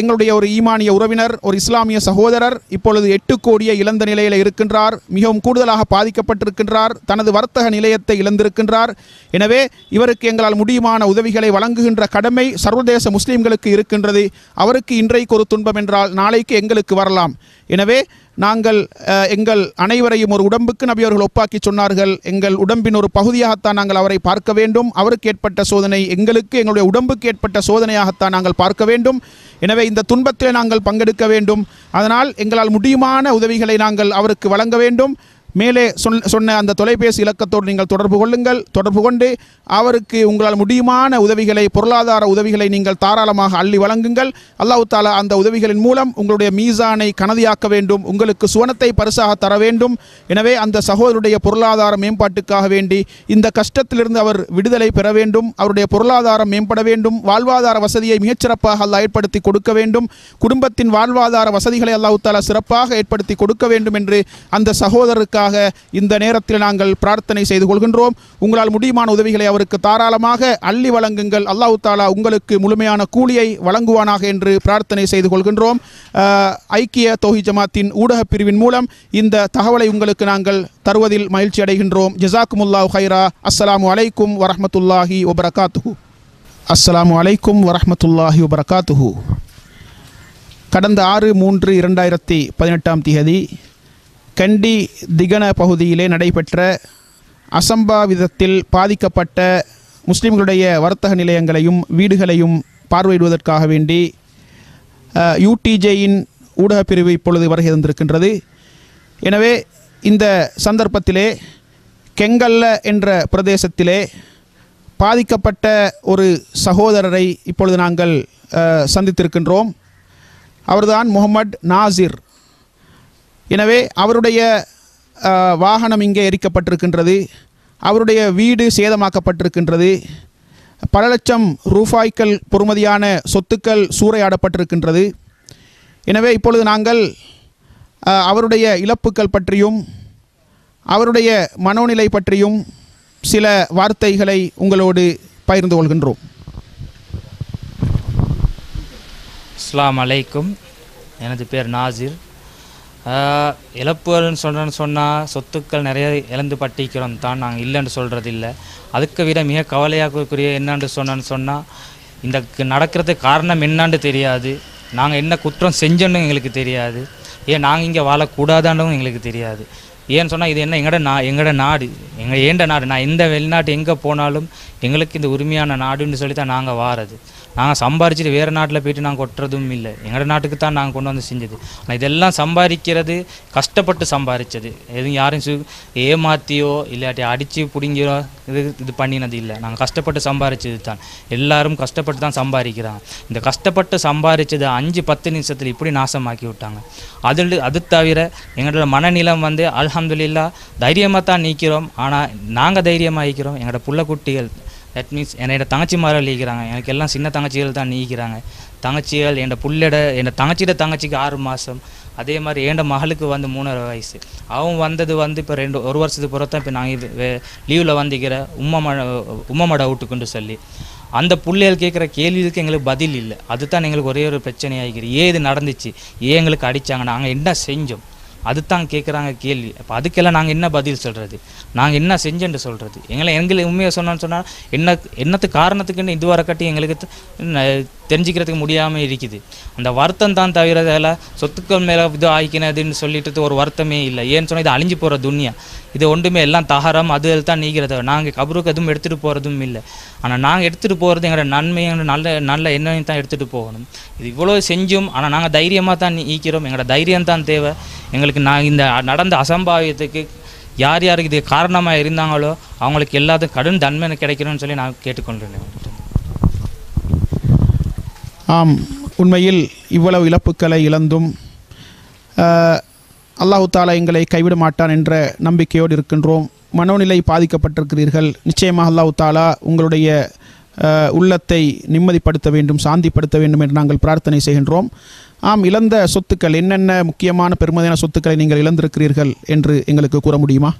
எங்களுடைய ஒரு ஈமானிய உறவினர் ஒரு இஸ்லாமிய சகோதரர் இப்பொழுது எட்டு கோடியை இழந்த நிலையில் இருக்கின்றார். மிகவும் கூடுதலாக பாதிக்கப்பட்டிருக்கின்றார். தனது வர்த்தக நிலையத்தை இழந்திருக்கின்றார். எனவே இவருக்கு எங்களால் முடியுமான உதவிகளை வழங்குகின்ற கடமை சர்வதேச முஸ்லீம்களுக்கு இருக்கின்றது. அவருக்கு இன்றைக்கு ஒரு துன்பம் என்றால் நாளைக்கு எங்களுக்கு வரலாம். எனவே நாங்கள் எங்கள் அனைவரையும் ஒரு உடம்புக்கு நபி அவர்கள் ஒப்பாக்கி சொன்னார்கள். எங்கள் உடம்பின் ஒரு பகுதியாகத்தான் நாங்கள் அவரை பார்க்க வேண்டும். அவருக்கு ஏற்பட்ட சோதனை எங்களுக்கு எங்களுடைய உடம்புக்கு ஏற்பட்ட சோதனையாகத்தான் நாங்கள் பார்க்க வேண்டும். எனவே இந்த துன்பத்தில் நாங்கள் பங்கெடுக்க வேண்டும். அதனால் எங்களால் முடியுமான உதவிகளை நாங்கள் அவருக்கு வழங்க வேண்டும். மேலே சொன்ன சொன்ன அந்த தொலைபேசி இலக்கத்தோடு நீங்கள் தொடர்பு கொள்ளுங்கள். தொடர்பு கொண்டு அவருக்கு உங்களால் முடியுமான உதவிகளை பொருளாதார உதவிகளை நீங்கள் தாராளமாக அள்ளி வழங்குங்கள். அல்லாஹு தாலா அந்த உதவிகளின் மூலம் உங்களுடைய மீசானை கனதியாக்க வேண்டும் உங்களுக்கு சுவனத்தை பரிசாக தர வேண்டும். எனவே அந்த சகோதரருடைய பொருளாதார மேம்பாட்டுக்காக வேண்டி இந்த கஷ்டத்திலிருந்து அவர் விடுதலை பெற வேண்டும் அவருடைய பொருளாதாரம் மேம்பட வேண்டும் வாழ்வாதார வசதியை மிகச்சிறப்பாக அல்லா ஏற்படுத்தி கொடுக்க வேண்டும் குடும்பத்தின் வாழ்வாதார வசதிகளை அல்லாஹு தாலா சிறப்பாக ஏற்படுத்தி கொடுக்க வேண்டும் என்று அந்த சகோதரருக்காக இந்த நேரத்தில் நாங்கள் பிரார்த்தனை செய்து கொள்கின்றோம். உங்களால் முடியுமான உதவிகளை அவருக்கு தாராளமாக அள்ளி வழங்குங்கள். அல்லாஹு தாலா உங்களுக்கு முழுமையான கூலியை வழங்குவானாக என்று பிரார்த்தனை செய்து கொள்கின்றோம். ஐக்கிய தொகை ஜமாத்தின் ஊடகப் பிரிவின் மூலம் இந்த தகவலை உங்களுக்கு நாங்கள் தருவதில் மகிழ்ச்சி அடைகின்றோம். ஜசாக்குமுல்லாஹ் ஹைரா அஸ்ஸலாமு அலைக்கும் வரமத்துல்லாஹி வபரகாத்துஹு. அஸ்லாம் அலைக்கும் வரமத்துல்லாஹி வபரகாத்துஹு. கடந்த ஆறு மூன்று இரண்டாயிரத்தி பதினெட்டாம் தேதி கண்டி திகன பகுதியிலே நடைபெற்ற அசம்பாவிதத்தில் பாதிக்கப்பட்ட முஸ்லிம்களுடைய வர்த்தக நிலையங்களையும் வீடுகளையும் பார்வையிடுவதற்காக வேண்டி யூடிஜேயின் ஊடகப் பிரிவு இப்பொழுது வருகை தந்திருக்கின்றது. எனவே இந்த சந்தர்ப்பத்திலே கெங்கல்ல என்ற பிரதேசத்திலே பாதிக்கப்பட்ட ஒரு சகோதரரை இப்பொழுது நாங்கள் சந்தித்திருக்கின்றோம். அவர்தான் முகமது நாசிர். எனவே அவருடைய வாகனம் இங்கே எரிக்கப்பட்டிருக்கின்றது. அவருடைய வீடு சேதமாக்கப்பட்டிருக்கின்றது. பல லட்சம் ரூபாய்கள் பொறுமதியான சொத்துக்கள் சூறையாடப்பட்டிருக்கின்றது. எனவே இப்பொழுது நாங்கள் அவருடைய இழப்புக்கள் பற்றியும் அவருடைய மனோநிலை பற்றியும் சில வார்த்தைகளை உங்களோடு பகிர்ந்து கொள்கின்றோம். அஸ்லாம் அலைக்கும். எனது பேர் நாசிர். இழப்புன்னு இழப்புகள்னு சொல்கிறேன்னு சொன்னால் சொத்துக்கள் நிறைய இழந்து பட்டிக்கிறோம். தான் நாங்கள் இல்லைன்னு சொல்கிறது இல்லை. அதுக்கு விட மிக கவலையாக்கக்கூடிய என்னான்னு சொன்னேன்னு சொன்னால் இந்த நடக்கிறதுக்கு காரணம் என்னான்னு தெரியாது. நாங்கள் என்ன குற்றம் செஞ்சோன்னு எங்களுக்கு தெரியாது. ஏன் நாங்கள் இங்கே வாழக்கூடாதான்னு எங்களுக்கு தெரியாது. ஏன்னு சொன்னால் இது என்ன எங்களோட நா எங்களோட நாடு? எங்கள் ஏண்ட நாடு? நான் எந்த வெளிநாட்டு எங்கே போனாலும் எங்களுக்கு இந்த உரிமையான நாடுன்னு சொல்லி தான் நாங்கள் வாரது. நாங்கள் சம்பாரிச்சிட்டு வேறு நாட்டில் போயிட்டு நாங்கள் கொட்டுறதும் இல்லை. எங்களோட நாட்டுக்கு தான் நாங்கள் கொண்டு வந்து செஞ்சது. ஆனால் இதெல்லாம் சம்பாதிக்கிறது கஷ்டப்பட்டு சம்பாதிச்சது எதுவும் யாரும் சு ஏமாத்தியோ இல்லாட்டி அடித்து பிடிங்கியோ இது இது பண்ணினது இல்லை. நாங்கள் கஷ்டப்பட்டு சம்பாதிச்சது தான். எல்லாரும் கஷ்டப்பட்டு தான் சம்பாதிக்கிறாங்க. இந்த கஷ்டப்பட்டு சம்பாதிச்சது அஞ்சு பத்து நிமிஷத்தில் இப்படி நாசமாக்கி விட்டாங்க. அதில் அது தவிர எங்களோட மனநிலம் வந்து அல்ஹம்துல்லா தைரியமாக தான் நீக்கிறோம். ஆனால் நாங்கள் தைரியமாக இருக்கிறோம். எங்களோட புள்ள குட்டிகள் தட் மீன்ஸ் என்னோட தங்கச்சிமார்கள் நீக்கிறாங்க எனக்கு எல்லாம் சின்ன தங்கச்சிகள் தான் நீக்கிறாங்க. தங்கச்சிகள் என் புள்ளட என் தங்கச்சியோட தங்கச்சிக்கு ஆறு மாதம் அதே மாதிரி என்ட மகளுக்கு வந்து மூணரை வயசு. அவன் வந்தது வந்து இப்போ ரெண்டு ஒரு வருஷத்துக்கு பிறகு தான் இப்போ நாங்கள் லீவில் வந்திக்கிற உம்மமட உம்மமட விட்டுக்குண்டு சொல்லி. அந்த பிள்ளைகள் கேட்குற கேள்விகளுக்கு எங்களுக்கு பதில் இல்லை. அதுதான் எங்களுக்கு ஒரே ஒரு பிரச்சனையாகிக்கிது ஏன் இது நடந்துச்சு? ஏன் எங்களுக்கு அடித்தாங்க நாங்கள் என்ன செஞ்சோம்? அதுதான் கேட்குறாங்க கேள்வி. அப்போ அதுக்கெல்லாம் நாங்கள் என்ன பதில் சொல்கிறது நாங்கள் என்ன செஞ்சேன்னு சொல்கிறது எங்களை எங்களை உண்மையை சொன்னோன்னு சொன்னால் என்ன என்னத்து காரணத்துக்குன்னு இதுவரை கட்டி எங்களுக்கு தெரிஞ்சுக்கிறதுக்கு முடியாமல் இருக்குது. அந்த வருத்தம் தான் தவிர சொத்துக்கள் மேலே இது ஆகிக்கினதுன்னு சொல்லிட்டு ஒரு வருத்தமே இல்லை. ஏன்னு சொன்னால் இது அழிஞ்சு போகிற துன்யா. இது ஒன்றுமே எல்லாம் தகரம் அது தான் நீக்கிறத. நாங்கள் கபருக்கு எதுவும் எடுத்துகிட்டு போகிறதும் இல்லை. ஆனால் நாங்கள் எடுத்துகிட்டு போகிறது எங்களோட நன்மையான நல்ல நல்ல எண்ணெயும் தான் எடுத்துகிட்டு போகணும். இது இவ்வளோ செஞ்சும் ஆனால் நாங்கள் தைரியமாக தான் நீக்கிறோம். எங்களோட தைரியம் தான் தேவை. எங்களுக்கு நான் இந்த நடந்த அசம்பாவியத்துக்கு யார் யாருக்கு இது காரணமாக இருந்தாங்களோ அவங்களுக்கு எல்லாத்துக்கும் கடும் தன்மை கிடைக்கணும்னு சொல்லி நான் கேட்டுக்கொண்டிருந்தேன் ஆம் உண்மையில் இவ்வளவு இழப்புக்களை இழந்தும் அல்லாஹு தாலா எங்களை கைவிட மாட்டான் என்ற நம்பிக்கையோடு இருக்கின்றோம். மனோநிலை பாதிக்கப்பட்டிருக்கிறீர்கள். நிச்சயமாக அல்லாஹு தாலா உங்களுடைய உள்ளத்தை நிம்மதிப்படுத்த வேண்டும் சாந்திப்படுத்த வேண்டும் என்று நாங்கள் பிரார்த்தனை செய்கின்றோம். ஆம் இழந்த சொத்துக்கள் என்னென்ன முக்கியமான பெருமதியான சொத்துக்களை நீங்கள் இழந்திருக்கிறீர்கள் என்று எங்களுக்கு கூற முடியுமா?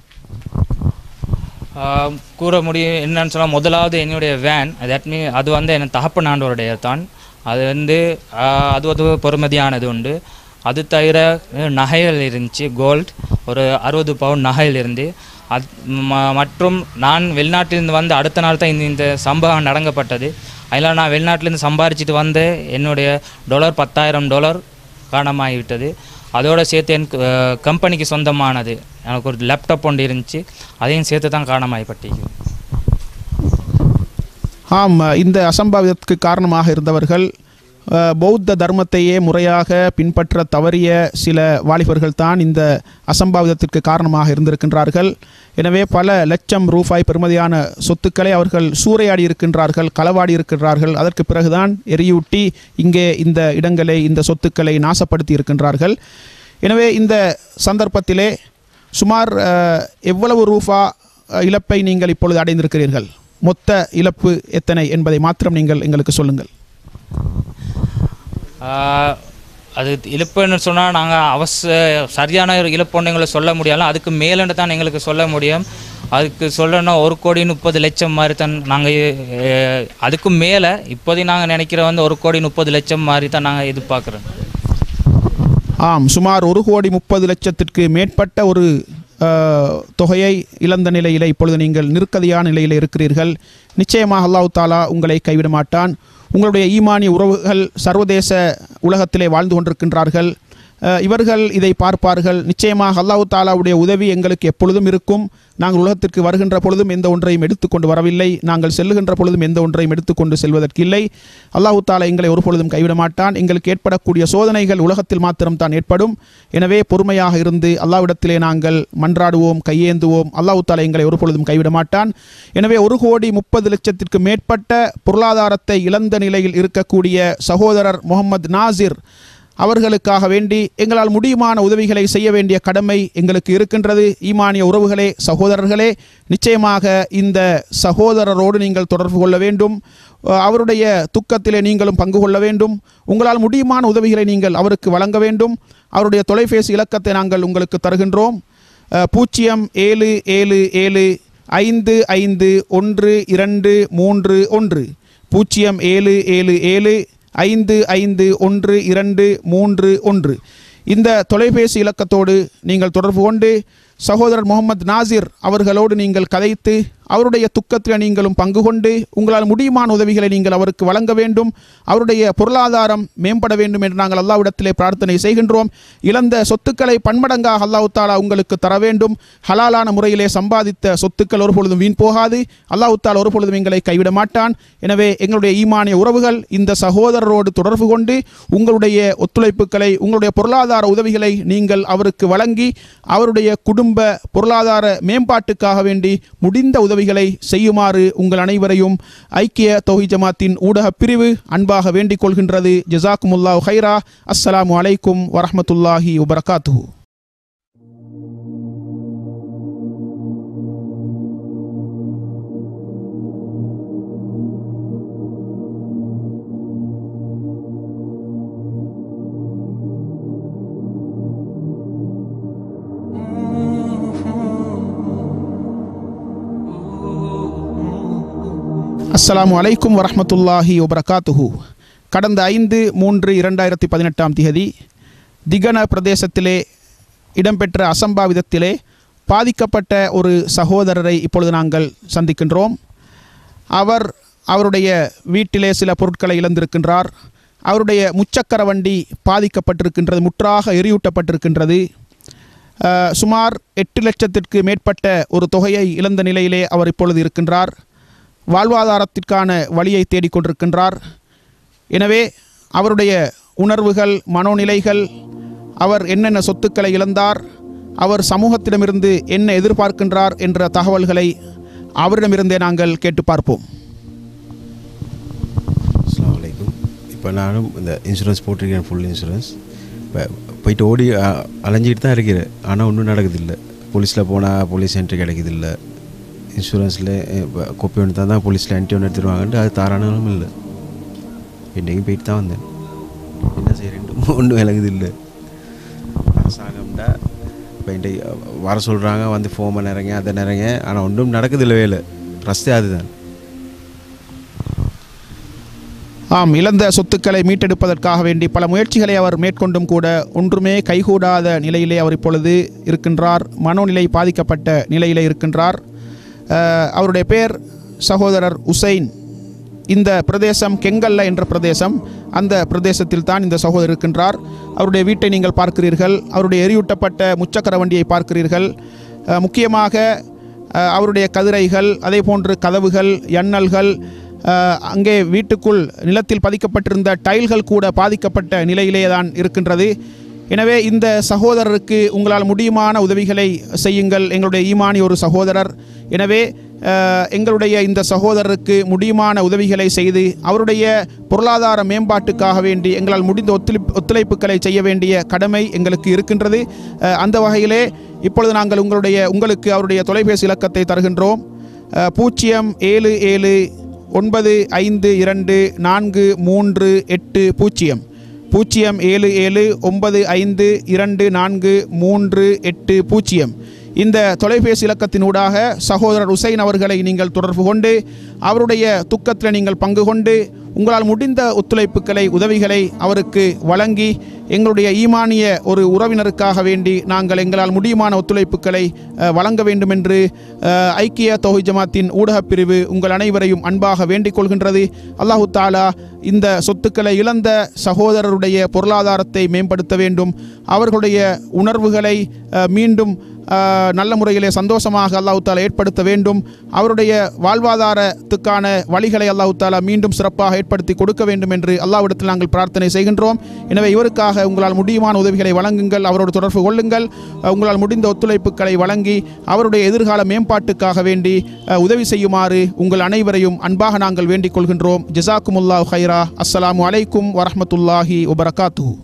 கூற முடியும். என்னன்னு சொன்னால் முதலாவது என்னுடைய வேன் தட் மீ அது வந்து என் தகப்பனாண்டோருடைய தான் அது வந்து அது ஒரு பொறுமதியானது உண்டு. அது தவிர நகைகள் இருந்துச்சு கோல்ட் ஒரு அறுபது பவுன் நகைகள் இருந்து. அது ம- மற்றும் நான் வெளிநாட்டிலிருந்து வந்து அடுத்த நாள் தான் இந்த இந்த சம்பவம் நடங்கப்பட்டது. அதில் நான் வெளிநாட்டிலேருந்து சம்பாரிச்சிட்டு வந்து என்னுடைய டொலர் பத்தாயிரம் டொலர் காணமாகிவிட்டது அதோடு சேர்த்து என் கம்பெனிக்கு சொந்தமானது. எனக்கு ஒரு லேப்டாப் ஒன்று இருந்துச்சு. அதையும் சேர்த்து தான் காணமாகிப்பட்டிருக்கு ஆம் இந்த அசம்பாவிதத்துக்கு காரணமாக இருந்தவர்கள் பௌத்த தர்மத்தையே முறையாக பின்பற்ற தவறிய சில வாலிபர்கள் தான் இந்த அசம்பாவிதத்திற்கு காரணமாக இருந்திருக்கின்றார்கள். எனவே பல லட்சம் ரூபாய் பெறுமதியான சொத்துக்களை அவர்கள் சூறையாடி இருக்கின்றார்கள் களவாடி இருக்கின்றார்கள். அதற்கு பிறகுதான் எரியூட்டி இங்கே இந்த இடங்களை இந்த சொத்துக்களை நாசப்படுத்தி இருக்கின்றார்கள். எனவே இந்த சந்தர்ப்பத்திலே சுமார் எவ்வளவு ரூபா இழப்பை நீங்கள் இப்பொழுது அடைந்திருக்கிறீர்கள்? மொத்த இழப்பு எத்தனை என்பதை மாத்திரம் நீங்கள் எங்களுக்கு சொல்லுங்கள். அது இழப்புன்னு சொன்னால் நாங்கள் அவச சரியான ஒரு இழப்புன்னு எங்களை சொல்ல முடியல அதுக்கு மேலேன்னு தான் எங்களுக்கு சொல்ல முடியும். அதுக்கு சொல்லணும் ஒரு கோடி முப்பது லட்சம் மாதிரி தான் நாங்கள் அதுக்கு மேலே இப்போதைக்கு நாங்கள் நினைக்கிற வந்து ஒரு கோடி முப்பது லட்சம் மாதிரி தான் நாங்கள் எதிர்பார்க்குறோம். ஆம் சுமார் ஒரு கோடி முப்பது லட்சத்திற்கு மேற்பட்ட ஒரு தொகையை இழந்த நிலையிலே இப்பொழுது நீங்கள் நிற்கதியான நிலையில் இருக்கிறீர்கள். நிச்சயமாக அல்லாஹ் தாலா உங்களை கைவிட மாட்டான். உங்களுடைய ஈமானிய உறவுகள் சர்வதேச உலகத்திலே வாழ்ந்து கொண்டிருக்கின்றார்கள். இவர்கள் இதை பார்ப்பார்கள். நிச்சயமாக அல்லாஹு தாலாவுடைய உதவி எங்களுக்கு எப்பொழுதும் இருக்கும். நாங்கள் உலகத்திற்கு வருகின்ற பொழுதும் எந்த ஒன்றையும் எடுத்துக்கொண்டு வரவில்லை. நாங்கள் செல்லுகின்ற பொழுதும் எந்த ஒன்றையும் எடுத்துக்கொண்டு செல்வதற்கு இல்லை. அல்லாஹு தாலா எங்களை ஒரு பொழுதும் கைவிட மாட்டான். எங்களுக்கு ஏற்படக்கூடிய சோதனைகள் உலகத்தில் மாத்திரம் தான் ஏற்படும். எனவே பொறுமையாக இருந்து அல்லாவிடத்திலே நாங்கள் மன்றாடுவோம் கையேந்துவோம். அல்லாஹு தாலா எங்களை ஒரு பொழுதும் கைவிட மாட்டான். எனவே ஒரு கோடி முப்பது லட்சத்திற்கு மேற்பட்ட பொருளாதாரத்தை இழந்த நிலையில் இருக்கக்கூடிய சகோதரர் முகமது நாசிர் அவர்களுக்காக வேண்டி எங்களால் முடியுமான உதவிகளை செய்ய வேண்டிய கடமை எங்களுக்கு இருக்கின்றது. ஈமானிய உறவுகளே சகோதரர்களே நிச்சயமாக இந்த சகோதரரோடு நீங்கள் தொடர்பு கொள்ள வேண்டும். அவருடைய துக்கத்திலே நீங்களும் பங்கு கொள்ள வேண்டும். உங்களால் முடியுமான உதவிகளை நீங்கள் அவருக்கு வழங்க வேண்டும். அவருடைய தொலைபேசி இலக்கத்தை நாங்கள் உங்களுக்கு தருகின்றோம். பூஜ்ஜியம் ஏழு ஏழு ஏழு ஐந்து ஐந்து ஒன்று இரண்டு மூன்று ஒன்று. பூஜ்ஜியம் ஏழு ஏழு ஏழு ஐந்து ஐந்து ஒன்று இரண்டு மூன்று ஒன்று. இந்த தொலைபேசி இலக்கத்தோடு நீங்கள் தொடர்பு கொண்டு சகோதரர் முகமது நாசிர் அவர்களோடு நீங்கள் கதைத்து அவருடைய துக்கத்தில் நீங்களும் பங்கு கொண்டு உங்களால் முடியுமான உதவிகளை நீங்கள் அவருக்கு வழங்க வேண்டும். அவருடைய பொருளாதாரம் மேம்பட வேண்டும் என்று நாங்கள் அல்லாவிடத்திலே பிரார்த்தனை செய்கின்றோம். இழந்த சொத்துக்களை பன்மடங்காக அல்லாஹுத்தாலா உங்களுக்கு தர வேண்டும். ஹலாலான முறையிலே சம்பாதித்த சொத்துக்கள் ஒரு பொழுதும் வீண் போகாது. அல்லாஹ் தாலா ஒரு பொழுதும் எங்களை கைவிட மாட்டான். எனவே எங்களுடைய ஈமானிய உறவுகள் இந்த சகோதரரோடு தொடர்பு கொண்டு உங்களுடைய ஒத்துழைப்புகளை உங்களுடைய பொருளாதார உதவிகளை நீங்கள் அவருக்கு வழங்கி அவருடைய குடும்ப பொருளாதார மேம்பாட்டுக்காக வேண்டி முடிந்த உதவிகளை செய்யுமாறு உங்கள் அனைவரையும் ஐக்கிய தொகை ஜமாத்தின் ஊடக பிரிவு அன்பாக வேண்டிக் கொள்கின்றது. ஜசாக்குமுல்லா ஹைரா அஸ்ஸலாமு அலைக்கும் வரமத்துல்லாஹி வபரகாத்துஹு. அஸ்லாம் அலைக்கும் வரமத்துல்லாஹி வபரகாத்துஹு. கடந்த ஐந்து மூன்று இரண்டாயிரத்தி பதினெட்டாம் திகதி திகன பிரதேசத்திலே இடம்பெற்ற அசம்பாவிதத்திலே பாதிக்கப்பட்ட ஒரு சகோதரரை இப்பொழுது நாங்கள் சந்திக்கின்றோம். அவர் அவருடைய வீட்டிலே சில பொருட்களை இழந்திருக்கின்றார். அவருடைய முச்சக்கர வண்டி பாதிக்கப்பட்டிருக்கின்றது முற்றாக எரியூட்டப்பட்டிருக்கின்றது. சுமார் எட்டு லட்சத்திற்கு மேற்பட்ட ஒரு தொகையை இழந்த நிலையிலே அவர் இப்பொழுது இருக்கின்றார். வாழ்வாதாரத்திற்கான வழியை தேடிக்கொண்டிருக்கின்றார். எனவே அவருடைய உணர்வுகள் மனோநிலைகள் அவர் என்னென்ன சொத்துக்களை இழந்தார் அவர் சமூகத்திடமிருந்து என்ன எதிர்பார்க்கின்றார் என்ற தகவல்களை அவரிடமிருந்தே நாங்கள் கேட்டு பார்ப்போம். அஸ்ஸலாமு இப்போ நானும் இந்த இன்சூரன்ஸ் போட்டிருக்கேன் ஃபுல் இன்சூரன்ஸ் போயிட்டு ஓடி அ- அலைஞ்சிக்கிட்டு தான் இருக்கிறேன். ஆனால் ஒன்றும் நடக்குதில்லை. போலீஸில் போனால் போலீஸ் என்ட்ரி கிடைக்குதில்ல. இன்சூரன்ஸில் கொப்பி ஒன்று தான் போலீஸில் என்ட்ரி ஒன்று எடுத்துருவாங்கன்ட்டு அது தாராளமும் இல்லை. இன்றைக்கும் போயிட்டு தான் வந்தேன். என்ன செய்கிறேன் ஒன்றும் விளங்குது இல்லை. அரசாங்கம்டா இப்போ இன்றைக்கு வர சொல்கிறாங்க வந்து ஃபோன் நிறைங்க இறங்க அதை நிறைங்க. ஆனால் ஒன்றும் நடக்குதில்ல வேலை. ரஸ்தே அதுதான். ஆம் இழந்த சொத்துக்களை மீட்டெடுப்பதற்காக வேண்டி பல முயற்சிகளை அவர் மேற்கொண்டும் கூட ஒன்றுமே கைகூடாத நிலையிலே அவர் இப்பொழுது இருக்கின்றார். மனோநிலை பாதிக்கப்பட்ட நிலையிலே இருக்கின்றார். அவருடைய பெயர் சகோதரர் உசைன். இந்த பிரதேசம் கெங்கல்ல என்ற பிரதேசம். அந்த பிரதேசத்தில் தான் இந்த சகோதரர் இருக்கின்றார். அவருடைய வீட்டை நீங்கள் பார்க்கிறீர்கள். அவருடைய எரியூட்டப்பட்ட முச்சக்கர வண்டியை பார்க்கிறீர்கள். முக்கியமாக அவருடைய கதிரைகள் அதே போன்று கதவுகள் எண்ணல்கள் அங்கே வீட்டுக்குள் நிலத்தில் பதிக்கப்பட்டிருந்த டைல்கள் கூட பாதிக்கப்பட்ட நிலையிலே தான் இருக்கின்றது. எனவே இந்த சகோதரருக்கு உங்களால் முடியுமான உதவிகளை செய்யுங்கள். எங்களுடைய ஈமானி ஒரு சகோதரர். எனவே எங்களுடைய இந்த சகோதரருக்கு முடியுமான உதவிகளை செய்து அவருடைய பொருளாதார மேம்பாட்டுக்காக வேண்டி எங்களால் முடிந்த ஒத்துழைப்பு ஒத்துழைப்புகளை செய்ய வேண்டிய கடமை எங்களுக்கு இருக்கின்றது. அந்த வகையிலே இப்பொழுது நாங்கள் உங்களுடைய உங்களுக்கு அவருடைய தொலைபேசி இலக்கத்தை தருகின்றோம். பூஜ்ஜியம் ஏழு ஏழு ஒன்பது ஐந்து இரண்டு நான்கு மூன்று எட்டு பூஜ்ஜியம். பூஜ்ஜியம் ஏழு ஏழு ஒன்பது ஐந்து இரண்டு நான்கு மூன்று எட்டு பூஜ்ஜியம். இந்த தொலைபேசி இலக்கத்தினூடாக சகோதரர் உசைன் அவர்களை நீங்கள் தொடர்பு கொண்டு அவருடைய துக்கத்தில் நீங்கள் பங்கு கொண்டு உங்களால் முடிந்த ஒத்துழைப்புகளை உதவிகளை அவருக்கு வழங்கி எங்களுடைய ஈமானிய ஒரு உறவினருக்காக வேண்டி நாங்கள் எங்களால் முடியுமான ஒத்துழைப்புகளை வழங்க வேண்டும் என்று ஐக்கிய தொகை ஜமாத்தின் ஊடகப் பிரிவு உங்கள் அனைவரையும் அன்பாக வேண்டிக் கொள்கின்றது. அல்லாஹு தாலா இந்த சொத்துக்களை இழந்த சகோதரருடைய பொருளாதாரத்தை மேம்படுத்த வேண்டும். அவர்களுடைய உணர்வுகளை மீண்டும் நல்ல முறையிலே சந்தோஷமாக அல்லாஹு தாலா ஏற்படுத்த வேண்டும். அவருடைய வாழ்வாதாரத்துக்கான வழிகளை அல்லாஹு தாலா மீண்டும் சிறப்பாக ஏற்படுத்தி கொடுக்க வேண்டும் என்று அல்லாவிடத்தில் நாங்கள் பிரார்த்தனை செய்கின்றோம். எனவே இவருக்காக உங்களால் முடியுமான உதவிகளை வழங்குங்கள் அவரோடு தொடர்பு கொள்ளுங்கள் உங்களால் முடிந்த ஒத்துழைப்புகளை வழங்கி அவருடைய எதிர்கால மேம்பாட்டுக்காக வேண்டி உதவி செய்யுமாறு உங்கள் அனைவரையும் அன்பாக நாங்கள் வேண்டிக் கொள்கின்றோம். ஜிசாக்குமுல்லாஹ் ஹைரா அஸ்லாம் அலைக்கும் வரமத்துல்லாஹி வபரகாத்துஹு.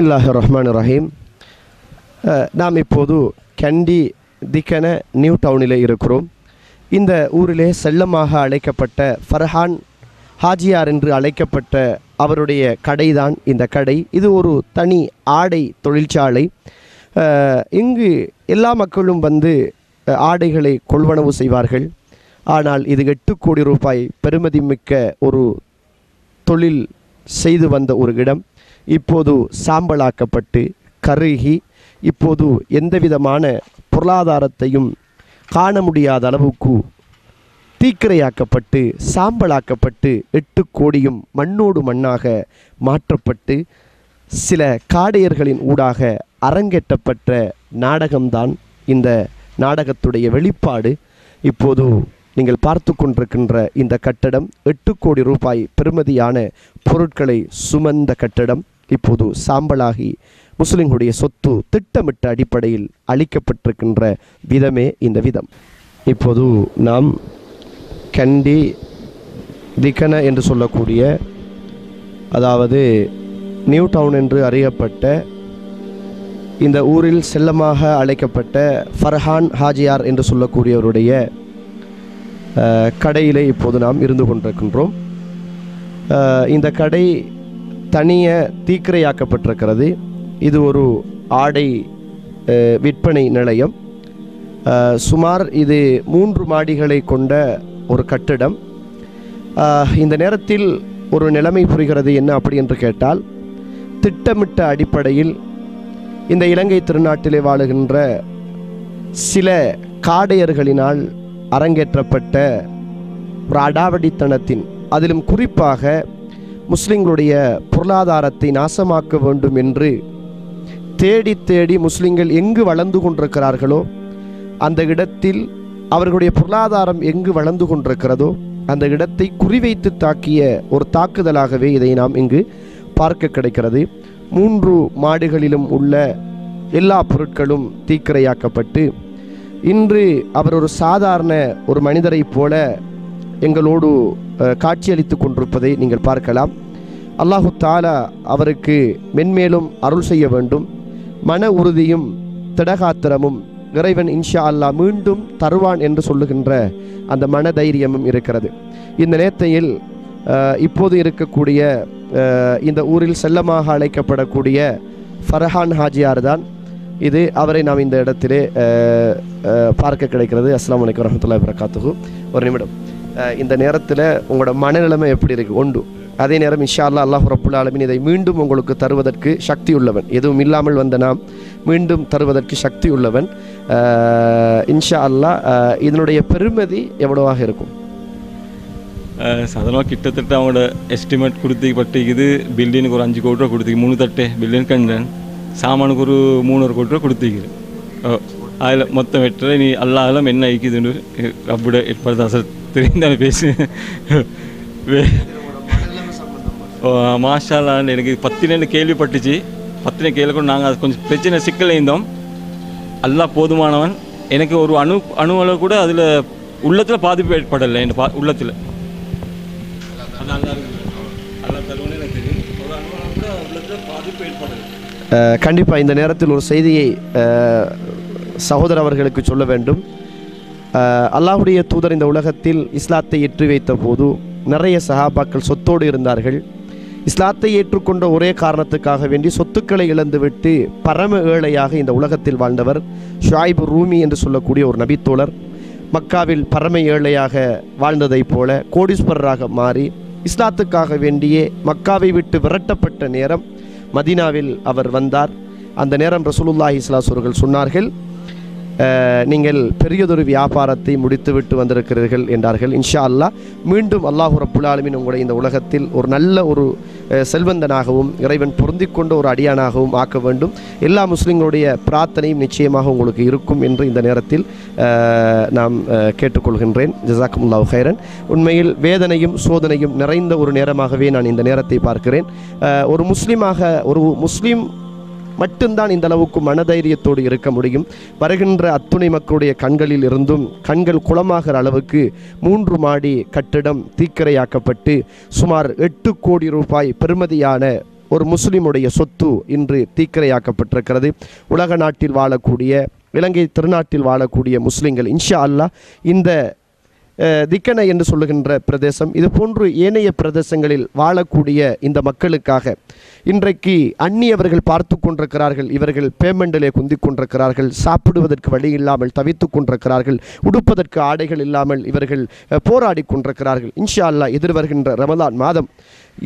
பிஸ்மில்லாஹ் ரஹ்மான் ரஹீம் நாம் இப்போது கண்டி திக்கன நியூ டவுனில் இருக்கிறோம். இந்த ஊரிலே செல்லமாக அழைக்கப்பட்ட ஃபர்ஹான் ஹாஜியார் என்று அழைக்கப்பட்ட அவருடைய கடைதான் இந்த கடை. இது ஒரு தனி ஆடை தொழிற்சாலை. இங்கு எல்லா மக்களும் வந்து ஆடைகளை கொள்வனவு செய்வார்கள். ஆனால் இது எட்டு கோடி ரூபாய் பெறுமதி மிக்க ஒரு தொழில் செய்து வந்த ஒரு இடம். இப்போது சாம்பலாக்கப்பட்டு கருகி இப்போது எந்தவிதமான பொருளாதாரத்தையும் காண முடியாத அளவுக்கு தீக்கிரையாக்கப்பட்டு சாம்பலாக்கப்பட்டு எட்டு கோடியும் மண்ணோடு மண்ணாக மாற்றப்பட்டு சில காடையர்களின் ஊடாக அரங்கேற்றப்பட்ட நாடகம்தான் இந்த நாடகத்துடைய வெளிப்பாடு. இப்போது நீங்கள் பார்த்து கொண்டிருக்கின்ற இந்த கட்டடம் எட்டு கோடி ரூபாய் பெறுமதியான பொருட்களை சுமந்த கட்டடம். இப்போது சாம்பலாகி முஸ்லிம்களுடைய சொத்து திட்டமிட்ட அடிப்படையில் அளிக்கப்பட்டிருக்கின்ற விதமே இந்த விதம். இப்போது நாம் கண்டி திக்கன என்று சொல்லக்கூடிய அதாவது நியூ டவுன் என்று அறியப்பட்ட இந்த ஊரில் செல்லமாக அழைக்கப்பட்ட ஃபர்ஹான் ஹாஜியார் என்று சொல்லக்கூடியவருடைய கடையிலே இப்போது நாம் இருந்து கொண்டிருக்கின்றோம். இந்த கடை தனிய தீக்கிரையாக்கப்பட்டிருக்கிறது. இது ஒரு ஆடை விற்பனை நிலையம். சுமார் இது மூன்று மாடிகளை கொண்ட ஒரு கட்டிடம். இந்த நேரத்தில் ஒரு நிலைமை புரிகிறது என்ன அப்படி என்று கேட்டால் திட்டமிட்ட அடிப்படையில் இந்த இலங்கை திருநாட்டிலே வாழுகின்ற சில காடையர்களினால் அரங்கேற்றப்பட்ட ஒரு அடாவடித்தனத்தின் அதிலும் குறிப்பாக முஸ்லிம்களுடைய பொருளாதாரத்தை நாசமாக்க வேண்டும் என்று தேடி தேடி முஸ்லிம்கள் எங்கு வளர்ந்து கொண்டிருக்கிறார்களோ அந்த இடத்தில் அவர்களுடைய பொருளாதாரம் எங்கு வளர்ந்து கொண்டிருக்கிறதோ அந்த இடத்தை குறிவைத்து தாக்கிய ஒரு தாக்குதலாகவே இதை நாம் இங்கு பார்க்க கிடைக்கிறது. மூன்று மாடுகளிலும் உள்ள எல்லா பொருட்களும் தீக்கிரையாக்கப்பட்டு இன்று அவர் ஒரு சாதாரண ஒரு மனிதரைப் போல எங்களோடு காட்சியளித்து கொண்டிருப்பதை நீங்கள் பார்க்கலாம். அல்லாஹு தாலா அவருக்கு மென்மேலும் அருள் செய்ய வேண்டும். மன உறுதியும் திடகாத்திரமும் இறைவன் இன்ஷா அல்லாஹ் மீண்டும் தருவான் என்று சொல்லுகின்ற அந்த மன தைரியமும் இருக்கிறது. இந்த நேரத்தையில் இப்போது இருக்கக்கூடிய இந்த ஊரில் செல்லமாக அழைக்கப்படக்கூடிய ஃபர்ஹான் ஹாஜியார் தான். இது அவரை நாம் இந்த இடத்திலே பார்க்க கிடைக்கிறது. அஸ்லாம் வலைக்கம் வரமத்துல வரகாத்துகு ஒரு நிமிடம். இந்த நேரத்தில் உங்களோட மனநிலைமை எப்படி இருக்குது ஒன்று. அதே நேரம் இன்ஷா அல்லாஹ் அல்லாஹ் ரப்புல் ஆலமின் இதை மீண்டும் உங்களுக்கு தருவதற்கு சக்தி உள்ளவன் எதுவும் இல்லாமல் வந்த நாம் மீண்டும் தருவதற்கு சக்தி உள்ளவன் இன்ஷா அல்லாஹ் இதனுடைய பெருமதி எவ்வளவாக இருக்கும்? சாதாரணமாக கிட்டத்தட்ட அவங்களோட எஸ்டிமேட் கொடுத்துப்பட்டிக்குது பில்டினுக்கு ஒரு அஞ்சு கோடி ரூபா கொடுத்துக்கு மூணு தட்டு பில்லியன் கண்டன். சாமானுக்கு ஒரு மூணு கோடி ரூபா கொடுத்துக்கிறேன் அதில் மொத்தம் வெட்டுற நீ அல்லாஹெல்லாம் என்ன ஐக்கிதுன்னு அப்படிட எப்போ அசல் தெரிந்தானே பேசு. மாஷாலான்னு எனக்கு பத்தினு கேள்விப்பட்டுச்சு. பத்தின கேள்வி கூட நாங்கள் அது கொஞ்சம் பிரச்சனை சிக்கல் இருந்தோம். அல்லாஹ் போதுமானவன். எனக்கு ஒரு அணு அணு அளவு கூட அதில் உள்ளத்தில் பாதிப்பு ஏற்படலை என் பா உள்ளத்தில். கண்டிப்பாக இந்த நேரத்தில் ஒரு செய்தியை சகோதர சகோதரர் அவர்களுக்கு சொல்ல வேண்டும். அல்லாஹுடைய தூதர் இந்த உலகத்தில் இஸ்லாத்தை ஏற்றி வைத்த போது நிறைய சஹாபாக்கள் சொத்தோடு இருந்தார்கள். இஸ்லாத்தை ஏற்றுக்கொண்ட ஒரே காரணத்துக்காக வேண்டி சொத்துக்களை இழந்துவிட்டு பரம ஏழையாக இந்த உலகத்தில் வாழ்ந்தவர் ஷுஐப் ரூமி என்று சொல்லக்கூடிய ஒரு நபித்தோழர். மக்காவில் பரம ஏழையாக வாழ்ந்ததைப் போல கோடீஸ்வரராக மாறி இஸ்லாத்துக்காக வேண்டியே மக்காவை விட்டு விரட்டப்பட்ட நேரம் மதீனாவில் அவர் வந்தார். அந்த நேரம் ரசூலுல்லாஹி இஸ்லாஸ் அவர்கள் சொன்னார்கள் நீங்கள் பெரியதொரு வியாபாரத்தை முடித்துவிட்டு வந்திருக்கிறீர்கள் என்றார்கள். இன்ஷா அல்லாஹ் மீண்டும் அல்லாஹு ரப்புல் உங்களை இந்த உலகத்தில் ஒரு நல்ல ஒரு செல்வந்தனாகவும் இறைவன் பொருந்தி கொண்ட ஒரு அடியானாகவும் ஆக்க வேண்டும். எல்லா முஸ்லீம்களுடைய பிரார்த்தனையும் நிச்சயமாக உங்களுக்கு இருக்கும் என்று இந்த நேரத்தில் நாம் கேட்டுக்கொள்கின்றேன் கேட்டுக்கொள்கின்றேன். ஜசாக்குமுல்லாஹ் ஹைரன் உண்மையில் வேதனையும் சோதனையும் நிறைந்த ஒரு நேரமாகவே நான் இந்த நேரத்தை பார்க்கிறேன். ஒரு முஸ்லீமாக ஒரு முஸ்லீம் மட்டும்தான் இந்த அளவுக்கு மனதைரியத்தோடு இருக்க முடியும். வருகின்ற அத்துணை மக்களுடைய கண்களில் இருந்தும் கண்கள் குளமாகிற அளவுக்கு மூன்று மாடி கட்டிடம் தீக்கிரையாக்கப்பட்டு சுமார் எட்டு கோடி ரூபாய் பெறுமதியான ஒரு முஸ்லிமுடைய சொத்து இன்று தீக்கிரையாக்கப்பட்டிருக்கிறது. உலக நாட்டில் வாழக்கூடிய இலங்கை திருநாட்டில் வாழக்கூடிய முஸ்லிம்கள் இன்ஷா அல்லாஹ் இந்த திக்கனை என்று சொல்லுகின்ற பிரதேசம். இது போன்று ஏனைய பிரதேசங்களில் வாழக்கூடிய இந்த மக்களுக்காக இன்றைக்கு அந்நியவர்கள் பார்த்து கொண்டிருக்கிறார்கள். இவர்கள் பேமெண்டிலே குந்தி கொண்டிருக்கிறார்கள். சாப்பிடுவதற்கு வழி இல்லாமல் தவித்து கொண்டிருக்கிறார்கள். உடுப்பதற்கு ஆடைகள் இல்லாமல் இவர்கள் போராடி கொண்டிருக்கிறார்கள். இன்ஷா அல்லாஹ் எதிர்வருகின்ற ரமலான் மாதம்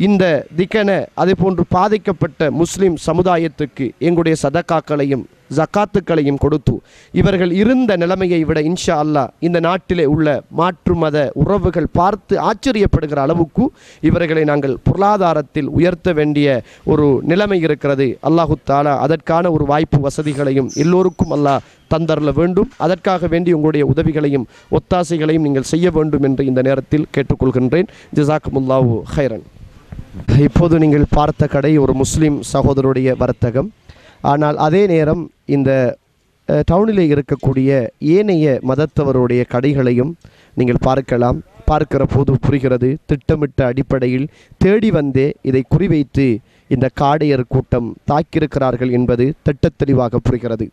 இந்த திக்கன அதே போன்று பாதிக்கப்பட்ட முஸ்லீம் சமுதாயத்துக்கு எங்களுடைய சதக்காக்களையும் ஜக்காத்துக்களையும் கொடுத்து இவர்கள் இருந்த நிலைமையை விட இன்ஷா அல்லாஹ் இந்த நாட்டிலே உள்ள மாற்று மத உறவுகள் பார்த்து ஆச்சரியப்படுகிற அளவுக்கு இவர்களை நாங்கள் பொருளாதாரத்தில் உயர்த்த வேண்டிய ஒரு நிலைமை இருக்கிறது. அல்லாஹு தாலா அதற்கான ஒரு வாய்ப்பு வசதிகளையும் எல்லோருக்கும் அல்லாஹ் தந்தரல வேண்டும். அதற்காக வேண்டி உங்களுடைய உதவிகளையும் ஒத்தாசைகளையும் நீங்கள் செய்ய வேண்டும் என்று இந்த நேரத்தில் கேட்டுக்கொள்கின்றேன். ஜிசாக்குமுல்லாஹு ஹைரன் இப்போது நீங்கள் பார்த்த கடை ஒரு முஸ்லீம் சகோதரருடைய வர்த்தகம். ஆனால் அதே நேரம் இந்த டவுனில் இருக்கக்கூடிய ஏனைய மதத்தவருடைய கடைகளையும் நீங்கள் பார்க்கலாம். பார்க்கிற போது புரிகிறது திட்டமிட்ட அடிப்படையில் தேடி வந்தே இதை குறிவைத்து இந்த காடையர் கூட்டம் தாக்கியிருக்கிறார்கள் என்பது திட்டத் தெளிவாக புரிகிறது.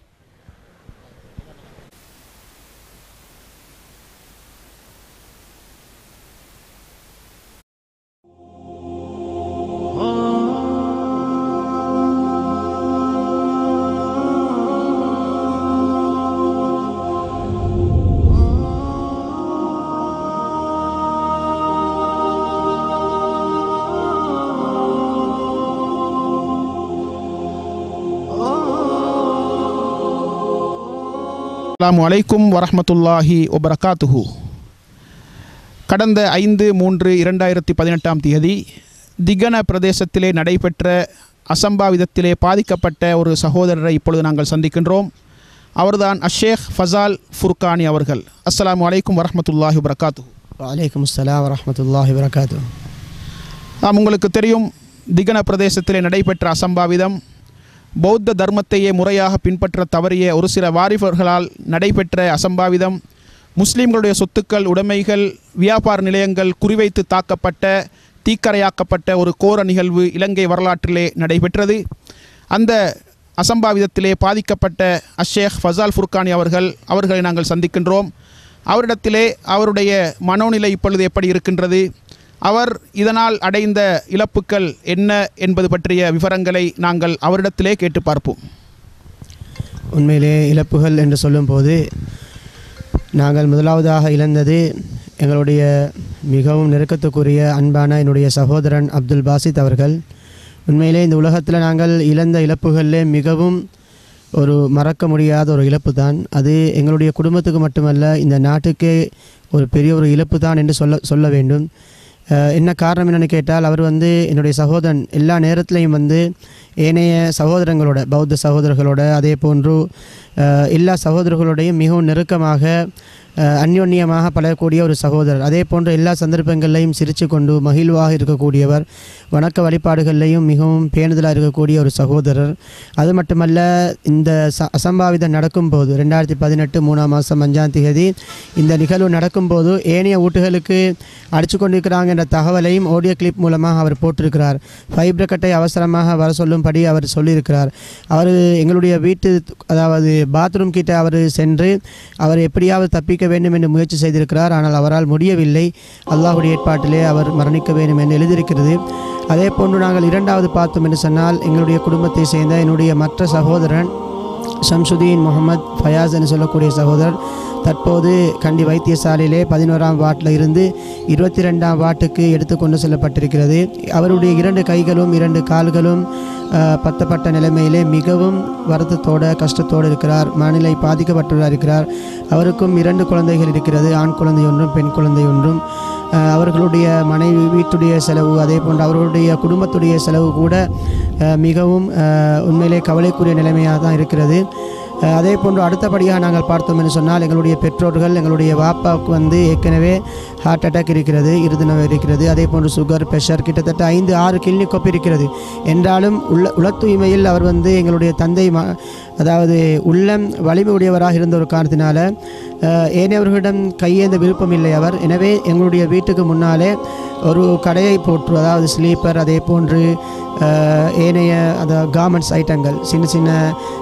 அஸ்ஸலாமு அலைக்கும் வரஹ்மத்துல்லாஹி வபரகாத்துஹு. கடந்த ஐந்து மூன்று இரண்டாயிரத்தி பதினெட்டாம் தேதி திகன பிரதேசத்திலே நடைபெற்ற அசம்பாவிதத்திலே பாதிக்கப்பட்ட ஒரு சகோதரரை இப்பொழுது நாங்கள் சந்திக்கின்றோம். அவர்தான் அஷேக் ஃபசால் ஃபுர்கானி அவர்கள். அஸ்ஸலாமு அலைக்கும் வரஹ்மத்துல்லாஹி வபரகாத்துஹு. வலைக்கம் அஸ்ஸலாம் வரமத்துல்லாஹி வரகாத்து உங்களுக்கு தெரியும் திகன பிரதேசத்திலே நடைபெற்ற அசம்பாவிதம் பௌத்த தர்மத்தையே முறையாக பின்பற்ற தவறிய ஒரு சில வாரிபர்களால் நடைபெற்ற அசம்பாவிதம் முஸ்லீம்களுடைய சொத்துக்கள் உடைமைகள் வியாபார நிலையங்கள் குறிவைத்து தாக்கப்பட்ட தீக்கரையாக்கப்பட்ட ஒரு கோர நிகழ்வு இலங்கை வரலாற்றிலே நடைபெற்றது. அந்த அசம்பாவிதத்திலே பாதிக்கப்பட்ட அஷேக் ஃபசால் ஃபுர்கானி அவர்கள் அவர்களை நாங்கள் சந்திக்கின்றோம். அவரிடத்திலே அவருடைய மனோநிலை இப்பொழுது எப்படி இருக்கின்றது? அவர் இதனால் அடைந்த இழப்புக்கள் என்ன என்பது பற்றிய விவரங்களை நாங்கள் அவரிடத்திலே கேட்டு பார்ப்போம். உண்மையிலே இழப்புகள் என்று சொல்லும்போது நாங்கள் முதலாவதாக இழந்தது எங்களுடைய மிகவும் நெருக்கத்துக்குரிய அன்பான என்னுடைய சகோதரன் அப்துல் பாசித் அவர்கள். உண்மையிலே இந்த உலகத்தில் நாங்கள் இழந்த இழப்புகளிலே மிகவும் ஒரு மறக்க முடியாத ஒரு இழப்பு தான் அது எங்களுடைய குடும்பத்துக்கு மட்டுமல்ல இந்த நாட்டுக்கே ஒரு பெரிய ஒரு இழப்பு தான் என்று சொல்ல சொல்ல வேண்டும். என்ன காரணம் என்னென்னு கேட்டால் அவர் வந்து என்னுடைய சகோதரன் எல்லா நேரத்திலையும் வந்து ஏனைய சகோதரங்களோட பௌத்த சகோதரர்களோட அதே போன்று எல்லா சகோதரர்களுடையும் மிகவும் நெருக்கமாக அந்யோன்யமாக பழகக்கூடிய ஒரு சகோதரர். அதே போன்ற எல்லா சந்தர்ப்பங்களையும் சிரித்து கொண்டு மகிழ்வாக இருக்கக்கூடியவர் வணக்க வழிபாடுகள்லையும் மிகவும் பேணுதலாக இருக்கக்கூடிய ஒரு சகோதரர். அது மட்டுமல்ல இந்த ச அசம்பாவிதம் நடக்கும்போது ரெண்டாயிரத்தி பதினெட்டு மூணாம் மாதம் அஞ்சாம் தேதி இந்த நிகழ்வு நடக்கும்போது ஏனைய வீட்டுகளுக்கு அடித்து கொண்டிருக்கிறாங்க என்ற தகவலையும் ஆடியோ கிளிப் மூலமாக அவர் போட்டிருக்கிறார். ஃபைப்ரக்கட்டை அவசரமாக வர சொல்லும்படி அவர் சொல்லியிருக்கிறார். அவர் எங்களுடைய வீட்டு அதாவது பாத்ரூம் கிட்ட அவர் சென்று அவர் எப்படியாவது தப்பிக்க வேண்டும் என்று முயற்சி செய்திருக்கிறார். ஆனால் அவரால் முடியவில்லை. அல்லாஹுடைய ஏற்பாட்டிலே அவர் மரணிக்க வேண்டும் என்று எழுதியிருக்கிறது. அதே போன்று நாங்கள் இரண்டாவது பார்த்தோம் என்று சொன்னால் எங்களுடைய குடும்பத்தை சேர்ந்த என்னுடைய மற்ற சகோதரன் ஷம்சுதீன் முகமது ஃபயாஸ் என்று சொல்லக்கூடிய சகோதரர் தற்போது கண்டி வைத்தியசாலையிலே பதினோராம் வார்டில் இருந்து இருபத்தி ரெண்டாம் வார்டுக்கு எடுத்து கொண்டு செல்லப்பட்டிருக்கிறது. அவருடைய இரண்டு கைகளும் இரண்டு கால்களும் பத்தப்பட்ட நிலைமையிலே மிகவும் வருத்தத்தோட கஷ்டத்தோடு இருக்கிறார். மனநிலை பாதிக்கப்பட்டுள்ளார் இருக்கிறார். அவருக்கும் இரண்டு குழந்தைகள் இருக்கிறது. ஆண் குழந்தை ஒன்றும் பெண் குழந்தை ஒன்றும். அவர்களுடைய மனைவி வீட்டுடைய செலவு அதே போன்று அவர்களுடைய குடும்பத்துடைய செலவு கூட மிகவும் உண்மையிலே கவலைக்குரிய நிலைமையாக தான் இருக்கிறது. அதே போன்று அடுத்தபடியாக நாங்கள் பார்த்தோம் என்று சொன்னால் எங்களுடைய பெற்றோர்கள் எங்களுடைய வாப்பாவுக்கு வந்து ஏற்கனவே ஹார்ட் அட்டாக் இருக்கிறது இருதுணவு இருக்கிறது அதே போன்று சுகர் ப்ரெஷர் கிட்டத்தட்ட ஐந்து ஆறு கிளினிக் கொப்பு இருக்கிறது. என்றாலும் உள்ள உள தூய்மையில் அவர் வந்து எங்களுடைய தந்தை அதாவது உள்ளம் வலிமை உடையவராக இருந்த ஒரு காரணத்தினால ஏனையவர்களிடம் கையேந்த விருப்பம் இல்லை அவர். எனவே எங்களுடைய வீட்டுக்கு முன்னாலே ஒரு கடையை போட்டு அதாவது ஸ்லீப்பர் அதே போன்று ஏனைய அந்த கார்மெண்ட்ஸ் ஐட்டங்கள் சின்ன சின்ன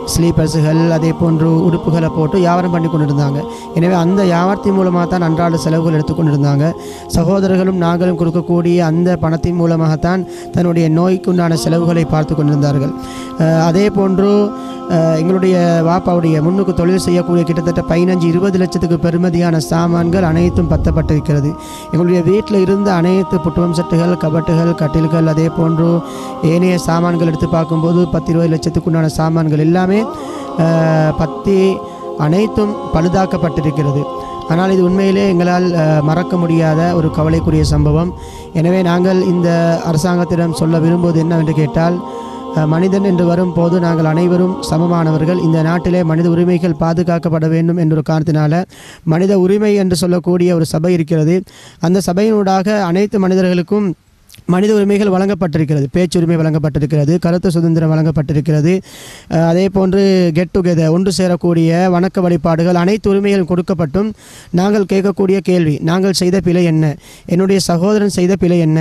ஸ்லீப்பர்ஸுகள் அதே போன்று உடுப்புகளை போட்டு வியாபாரம் பண்ணி கொண்டு இருந்தாங்க எனவே அந்த வியாபாரத்தின் மூலமாக தான் அன்றாட செலவுகள் எடுத்துக்கொண்டு இருந்தாங்க சகோதரர்களும் நாங்களும் கொடுக்கக்கூடிய அந்த பணத்தின் மூலமாகத்தான் தன்னுடைய நோய்க்குண்டான செலவுகளை பார்த்து கொண்டிருந்தார்கள். அதே போன்று எங்களுடைய வாப்பாவுடைய முன்னுக்கு தொழில் செய்யக்கூடிய கிட்டத்தட்ட பதினஞ்சு இருபது லட்சத்துக்கு பெருமதியான சாமான்கள் அனைத்தும் பத்தப்பட்டிருக்கிறது. எங்களுடைய வீட்டில் இருந்த அனைத்து புட்டுவம் செட்டுகள் கபட்டுகள் கட்டில்கள் அதே போன்று ஏனைய சாமான்கள் எடுத்து பார்க்கும்போது பத்து இருபது லட்சத்துக்குண்டான சாமான்கள் எல்லாமே பத்தி அனைத்தும் பழுதாக்கப்பட்டிருக்கிறது. ஆனால் இது உண்மையிலே எங்களால் மறக்க முடியாத ஒரு கவலைக்குரிய சம்பவம். எனவே நாங்கள் இந்த அரசாங்கத்திடம் சொல்ல விரும்புவது என்னவென்று கேட்டால் மனிதன் என்று வரும்போது நாங்கள் அனைவரும் சமமானவர்கள். இந்த நாட்டிலே மனித உரிமைகள் பாதுகாக்கப்பட வேண்டும் என்ற ஒரு காரணத்தினால மனித உரிமை என்று சொல்லக்கூடிய ஒரு சபை இருக்கிறது. அந்த சபையினூடாக அனைத்து மனிதர்களுக்கும் மனித உரிமைகள் வழங்கப்பட்டிருக்கிறது பேச்சுரிமை வழங்கப்பட்டிருக்கிறது கருத்து சுதந்திரம் வழங்கப்பட்டிருக்கிறது. அதே போன்று கெட் டுகெதர் ஒன்று சேரக்கூடிய வணக்க வழிபாடுகள் அனைத்து உரிமைகளும் கொடுக்கப்பட்டும். நாங்கள் கேட்கக்கூடிய கேள்வி நாங்கள் செய்த பிழை என்ன? என்னுடைய சகோதரன் செய்த பிழை என்ன?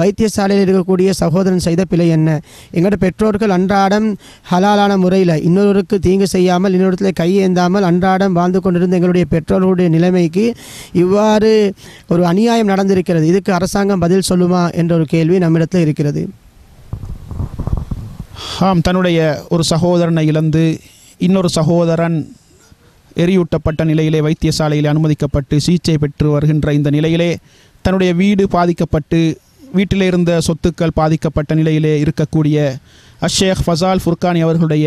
வைத்தியசாலையில் இருக்கக்கூடிய சகோதரன் செய்த பிழை என்ன? எங்களோட பெற்றோர்கள் அன்றாடம் ஹலாலான முறையில் இன்னொருவருக்கு தீங்கு செய்யாமல் இன்னொருத்தில் கையேந்தாமல் அன்றாடம் வாழ்ந்து கொண்டிருந்த எங்களுடைய பெற்றோர்களுடைய நிலைமைக்கு இவ்வாறு ஒரு அநியாயம் நடந்திருக்கிறது. இதுக்கு அரசாங்கம் பதில் சொல்லுமா? என்ற ஒரு கேள்வி நம்மிடத்தில் இருக்கிறது. ஆம் தன்னுடைய ஒரு சகோதரனை இழந்து இன்னொரு சகோதரன் எரியூட்டப்பட்ட நிலையிலே வைத்தியசாலையில் அனுமதிக்கப்பட்டு சிகிச்சை பெற்று வருகின்ற இந்த நிலையிலே தன்னுடைய வீடு பாதிக்கப்பட்டு வீட்டில் இருந்த சொத்துக்கள் பாதிக்கப்பட்ட நிலையிலே இருக்கக்கூடிய அஷேக் ஃபசால் ஃபுர்கானி அவர்களுடைய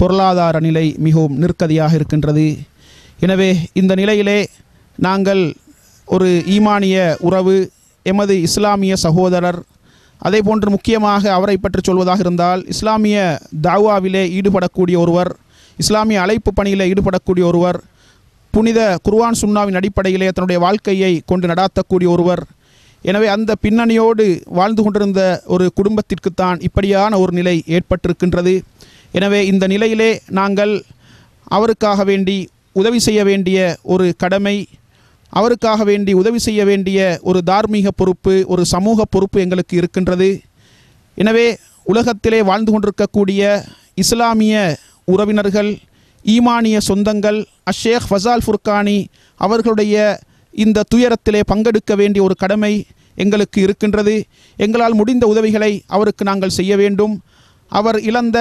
பொருளாதார நிலை மிகவும் நிற்கதியாக இருக்கின்றது. எனவே இந்த நிலையிலே நாங்கள் ஒரு ஈமானிய உறவு எமது இஸ்லாமிய சகோதரர். அதே போன்று முக்கியமாக அவரை பற்றி சொல்வதாக இருந்தால் இஸ்லாமிய தாவாவிலே ஈடுபடக்கூடிய ஒருவர் இஸ்லாமிய அழைப்பு பணியில் ஈடுபடக்கூடிய ஒருவர் புனித குர்வான் சுன்னாவின் அடிப்படையிலே தன்னுடைய வாழ்க்கையை கொண்டு நடாத்தக்கூடிய ஒருவர். எனவே அந்த பின்னணியோடு வாழ்ந்து கொண்டிருந்த ஒரு குடும்பத்திற்குத்தான் இப்படியான ஒரு நிலை ஏற்பட்டிருக்கின்றது. எனவே இந்த நிலையிலே நாங்கள் அவருக்காக வேண்டி உதவி செய்ய வேண்டிய ஒரு கடமை அவருக்காக வேண்டி உதவி செய்ய வேண்டிய ஒரு தார்மீக பொறுப்பு ஒரு சமூக பொறுப்பு எங்களுக்கு இருக்கின்றது. எனவே உலகத்திலே வாழ்ந்து கொண்டிருக்கக்கூடிய இஸ்லாமிய உறவினர்கள் ஈமானிய சொந்தங்கள் அஷேக் ஃபசால் ஃபுர்கானி அவர்களுடைய இந்த துயரத்திலே பங்கெடுக்க வேண்டிய ஒரு கடமை எங்களுக்கு இருக்கின்றது. எங்களால் முடிந்த உதவிகளை அவருக்கு நாங்கள் செய்ய வேண்டும். அவர் இழந்த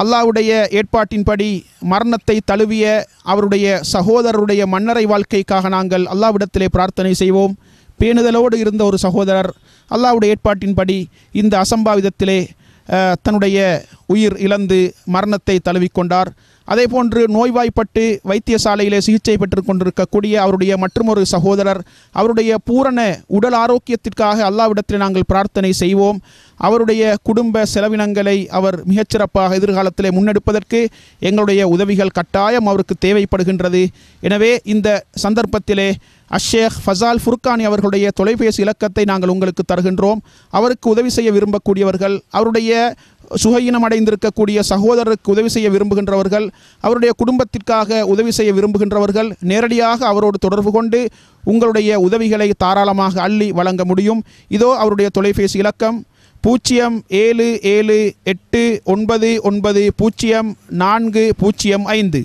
அல்லாவுடைய ஏற்பாட்டின்படி மரணத்தை தழுவிய அவருடைய சகோதரருடைய மன்னரை வாழ்க்கைக்காக நாங்கள் அல்லாஹ்விடத்திலே பிரார்த்தனை செய்வோம். பேணுதலோடு இருந்த ஒரு சகோதரர் அல்லாஹ்வுடைய ஏற்பாட்டின்படி இந்த அசம்பாவிதத்திலே தன்னுடைய உயிர் இழந்து மரணத்தை தழுவிக்கொண்டார். அதே போன்று நோய்வாய்ப்பட்டு வைத்தியசாலையிலே சிகிச்சை பெற்று கொண்டிருக்கக்கூடிய அவருடைய மற்றொரு சகோதரர் அவருடைய பூரண உடல் ஆரோக்கியத்திற்காக அல்லாவிடத்தில் நாங்கள் பிரார்த்தனை செய்வோம். அவருடைய குடும்ப செலவினங்களை அவர் மிகச்சிறப்பாக எதிர்காலத்தில் முன்னெடுப்பதற்கு எங்களுடைய உதவிகள் கட்டாயம் அவருக்கு தேவைப்படுகின்றது. எனவே இந்த சந்தர்ப்பத்திலே அஷேக் ஃபசால் ஃபுர்கானி அவர்களுடைய தொலைபேசி இலக்கத்தை நாங்கள் உங்களுக்கு தருகின்றோம். அவருக்கு உதவி செய்ய விரும்பக்கூடியவர்கள் அவருடைய சுகையினம் அடைந்திருக்கக்கூடிய சகோதரருக்கு உதவி செய்ய விரும்புகின்றவர்கள் அவருடைய குடும்பத்திற்காக உதவி செய்ய விரும்புகின்றவர்கள் நேரடியாக அவரோடு தொடர்பு கொண்டு உங்களுடைய உதவிகளை தாராளமாக அள்ளி வழங்க முடியும். இதோ அவருடைய தொலைபேசி இலக்கம் பூஜ்ஜியம் ஏழு ஏழு எட்டு ஒன்பது ஒன்பது பூஜ்ஜியம் நான்கு பூஜ்ஜியம் ஐந்து.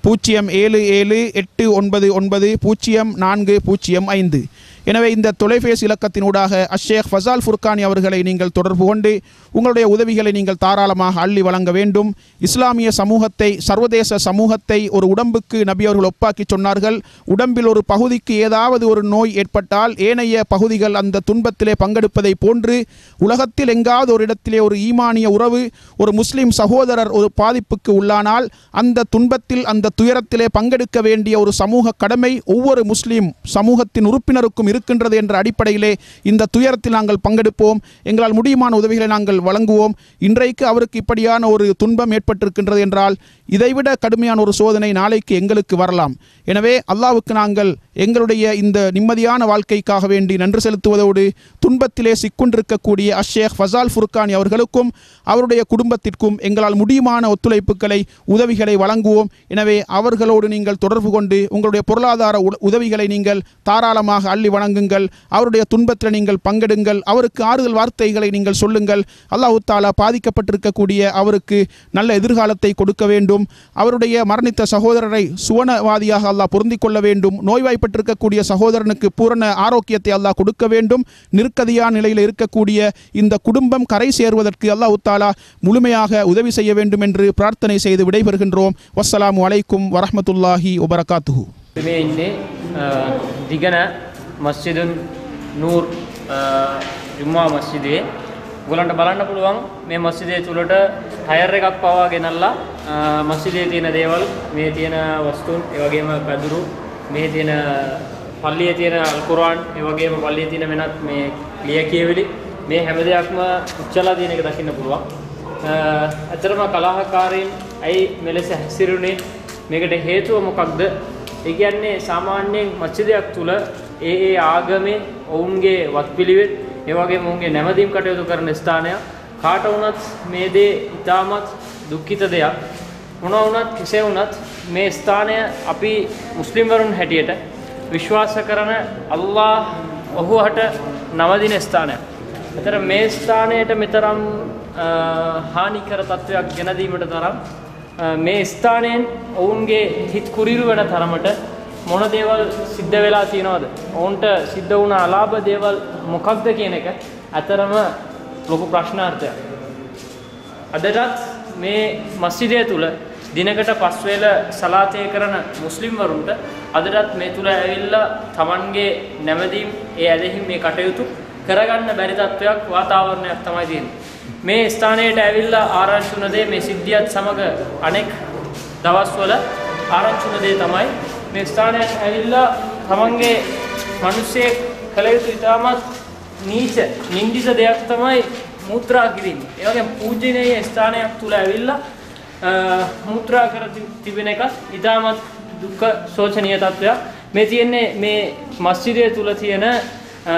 பூஜ்ஜியம் ஏழு ஏழு எட்டு ஒன்பது ஒன்பது பூஜ்ஜியம் நான்கு பூஜ்ஜியம் ஐந்து. எனவே இந்த தொலைபேசி இலக்கத்தினூடாக அஷேக் ஃபசால் ஃபுர்கானி அவர்களை நீங்கள் தொடர்பு கொண்டு உங்களுடைய உதவிகளை நீங்கள் தாராளமாக அள்ளி வழங்க வேண்டும். இஸ்லாமிய சமூகத்தை சர்வதேச சமூகத்தை ஒரு உடம்புக்கு நபி அவர்கள் ஒப்பாக்கி சொன்னார்கள். உடம்பில் ஒரு பகுதிக்கு ஏதாவது ஒரு நோய் ஏற்பட்டால் ஏனைய பகுதிகள் அந்த துன்பத்திலே பங்கெடுப்பதை போன்று உலகத்தில் எங்காவது ஒரு இடத்திலே ஒரு ஈமானிய உறவு ஒரு முஸ்லிம் சகோதரர் ஒரு பாதிப்புக்கு உள்ளானால் அந்த துன்பத்தில் அந்த துயரத்திலே பங்கெடுக்க வேண்டிய ஒரு சமூக கடமை ஒவ்வொரு முஸ்லிம் சமூகத்தின் உறுப்பினருக்கும் இருக்கின்றது என்ற அடிப்படையிலே இந்த துயரத்தில் நாங்கள் பங்கெடுப்போம். எங்களால் முடியுமான உதவிகளை நாங்கள் வழங்குவோம். இன்றைக்கு அவருக்கு இப்படியான ஒரு துன்பம் ஏற்பட்டிருக்கின்றது என்றால் இதைவிட கடுமையான ஒரு சோதனை நாளைக்கு எங்களுக்கு வரலாம். எனவே அல்லாவுக்கு நாங்கள் எங்களுடைய இந்த நிம்மதியான வாழ்க்கைக்காக வேண்டி நன்றி செலுத்துவதோடு துன்பத்திலே சிக்கொண்டிருக்கக்கூடிய அஷேக் ஃபசால் ஃபுர்கானி அவர்களுக்கும் அவருடைய குடும்பத்திற்கும் எங்களால் முடியுமான ஒத்துழைப்புகளை உதவிகளை வழங்குவோம். எனவே அவர்களோடு நீங்கள் தொடர்பு கொண்டு உங்களுடைய பொருளாதார உதவிகளை நீங்கள் தாராளமாக அள்ளி வழங்குங்கள் அவருடைய துன்பத்தில் நீங்கள் பங்கெடுங்கள் அவருக்கு ஆறுதல் வார்த்தைகளை நீங்கள் சொல்லுங்கள் அல்லாஹு தாலா பாதிக்கப்பட்டிருக்கக்கூடிய அவருக்கு நல்ல எதிர்காலத்தை கொடுக்க வேண்டும் அவருடைய மரணித்த சகோதரரை சுவனவாதியாக அல்லாஹ் பொருந்திக் கொள்ள வேண்டும் நோய்வாய்ப்பட்டிருக்கக்கூடிய சகோதரனுக்கு பூரண ஆரோக்கியத்தை அல்லாஹ் கொடுக்க வேண்டும் நிற்கதியான நிலையில் இருக்கக்கூடிய இந்த குடும்பம் கரை சேருவதற்கு அல்லாஹ் தாலா முழுமையாக உதவி செய்ய வேண்டும் என்று பிரார்த்தனை செய்து விடைபெறுகின்றோம் வஸ்ஸலாமு அலைக்கும் வரஹ்மத்துல்லாஹி வபரகாத்துஹு මේ ඉන්නේ අ, දිගන මස්ජිදුන් නූර් අ, ජුම්මා මස්ජිදේ. ගොලන්ට බලන්න පුළුවන් මේ මස්ජිදේ තුළට ටයර් එකක් පවා ගෙනල්ලා අ, මස්ජිදේ තියෙන දේවල් මේ තියෙන වස්තුන් ඒ වගේම පැදුරු මේ තියෙන පල්ලියේ තියෙන අල්කුරාන් ඒ වගේම පල්ලියේ තියෙන වෙනත් මේ ලිය කියවිලි මේ හැම දෙයක්ම උච්චලා තියෙන එක දකින්න පුළුවන්. අ, ඇත්තටම කලාහකාරීන් ඇයි මෙලෙස හැසිරුණේ මේකට හේතුව මොකක්ද? ඒ කියන්නේ සාමාන්‍යයෙන් මස්ජිදයක් තුල ඒ ඒ ආගමේ ඔවුන්ගේ වත්පිළිවෙත් ඒ වගේම ඔවුන්ගේ නැමදීම් කටයුතු කරන ස්ථානයක් කාට වුණත් මේ දේ ඉතාමත් දුක්ඛිත දෙයක් මොනවා වුණත් කෙසේ වුණත් මේ ස්ථානය අපි මුස්ලිම්වරුන් හැටියට විශ්වාස කරන අල්ලාහ් ඔහුහට නවදින ස්ථානයක්. එතර මේ ස්ථානයට මෙතරම් අ, හානිකර තත්ත්වයක් ගෙන දීමට තරම් අ, මේ ස්ථානයෙන් ඔවුන්ගේ හිත් කුරිරු වෙන තරමට මොන දේවල් සිද්ධ වෙලා තියෙනවද ඔවුන්ට සිද්ධ වුණ අලාභ දේවල් මොකක්ද කියන එක ඇතරම ලොකු ප්‍රශ්නාර්ථයක් අදටත් මේ මස්ජිදය තුළ දිනකට පස්වේල සලාතය කරන මුස්ලිම්වරුන්ට අදටත් මේ තුළ ඇවිල්ලා තමන්ගේ නැමදීම් ඒ ඇදහිම් මේ කටයුතු කරගන්න බැරි තත්ත්වයක් වාතාවරණයක් තමයි තියෙන්නේ. මේ ස්ථානයට ඇවිල්ලා ආරංචි වුණ දේ මේ සිද්ධියත් සමග අනෙක් දවස්වල ආරංචි වුණ දේ තමයි මේ ස්ථානයක් ඇවිල්ලා තමන්ගේ මිනිස්සේ කළ යුතු ඉතාමත් නීච නින්දිස දෙයක් තමයි මුත්‍රා කිරීම. ඒ වගේම පූජනීය ස්ථානයක් තුල ඇවිල්ලා අ, මුත්‍රා කර ති- තිබෙන එක ඉතාමත් දුක්ඛ සෝචනීය තත්වයක්. මේ තියෙන්නේ මේ මස්ජිදය තුල තියෙන අ,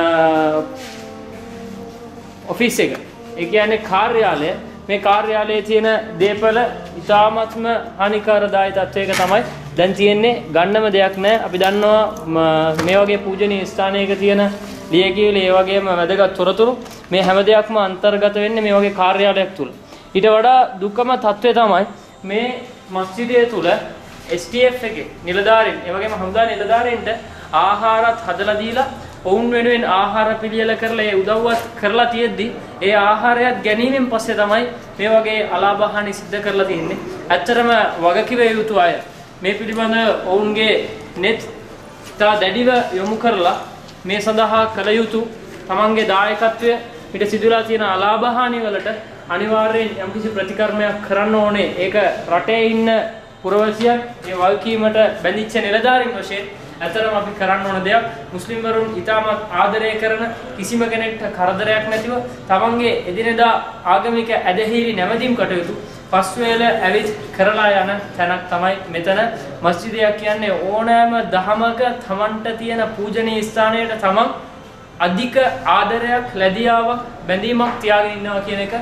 ඔෆිස් එක. ඒ කියන්නේ කාර්යාලය. මේ කාර්යාලයේ තියෙන දේපල ඉතාමත්ම හානිකාරදායී තත්වයක තමයි දැන් තියෙන්නේ ගන්නම දෙයක් නැහැ. අපි දන්නවා ම- මේ වගේ පූජනීය ස්ථානයක තියෙන ලියකියවිලි ඒ වගේම වැදගත් තොරතුරු මේ හැම දෙයක්ම අන්තර්ගත වෙන්නේ මේ වගේ කාර්යාලයක් තුල. ඊට වඩා දුකම තත්වය තමයි මේ මස්ජිදය තුල STF එකේ නිලධාරීන් ඒ වගේම හමුදා නිලධාරීන්ට ආහාරත් හදලා දීලා ඔවුන් වෙනුවෙන් ආහාර පිළියෙල කරලා ඒ උදව්වත් කරලා තියෙද්දි ඒ ආහාරයත් ගැනීමෙන් පස්සේ තමයි මේ වගේ අලාභහානි සිද්ධ කරලා තියෙන්නේ. ඇත්තටම වගකිව යුතු අය මේ පිළිබඳ ඔවුන්ගේ net තා දැඩිව යොමු කරලා මේ සඳහා කළ යුතු තමන්ගේ දායකත්වය ඊට සිදුලා තියෙන අලාභහානි වලට අනිවාර්යෙන් යම්කිසි ප්‍රතිකර්මයක් කරන්න ඕනේ. ඒක රටේ ඉන්න පුරවැසියන් ඒ වගකීමට බැඳිච්ච නිලධාරීන් වශයෙන් ඇතරම අපි කරන්න ඕන දෙයක්. මුස්ලිම් වරුන් ඉතාමත් ආදරය කරන කිසිම කෙනෙක්ට කරදරයක් නැතිව තමන්ගේ එදිනෙදා ආගමික ඇදහිලි නැමදීම් කටයුතු පස්වේල ඇවිත් කරලා යන තැනක් තමයි මෙතන. මස්ජිදයක් කියන්නේ ඕනෑම දහමක තමන්ට තියෙන පූජනීය ස්ථානයට තමන් අධික ආදරයක් ලැබියාවක් බැඳීමක් තියාගෙන ඉන්නවා කියන එක.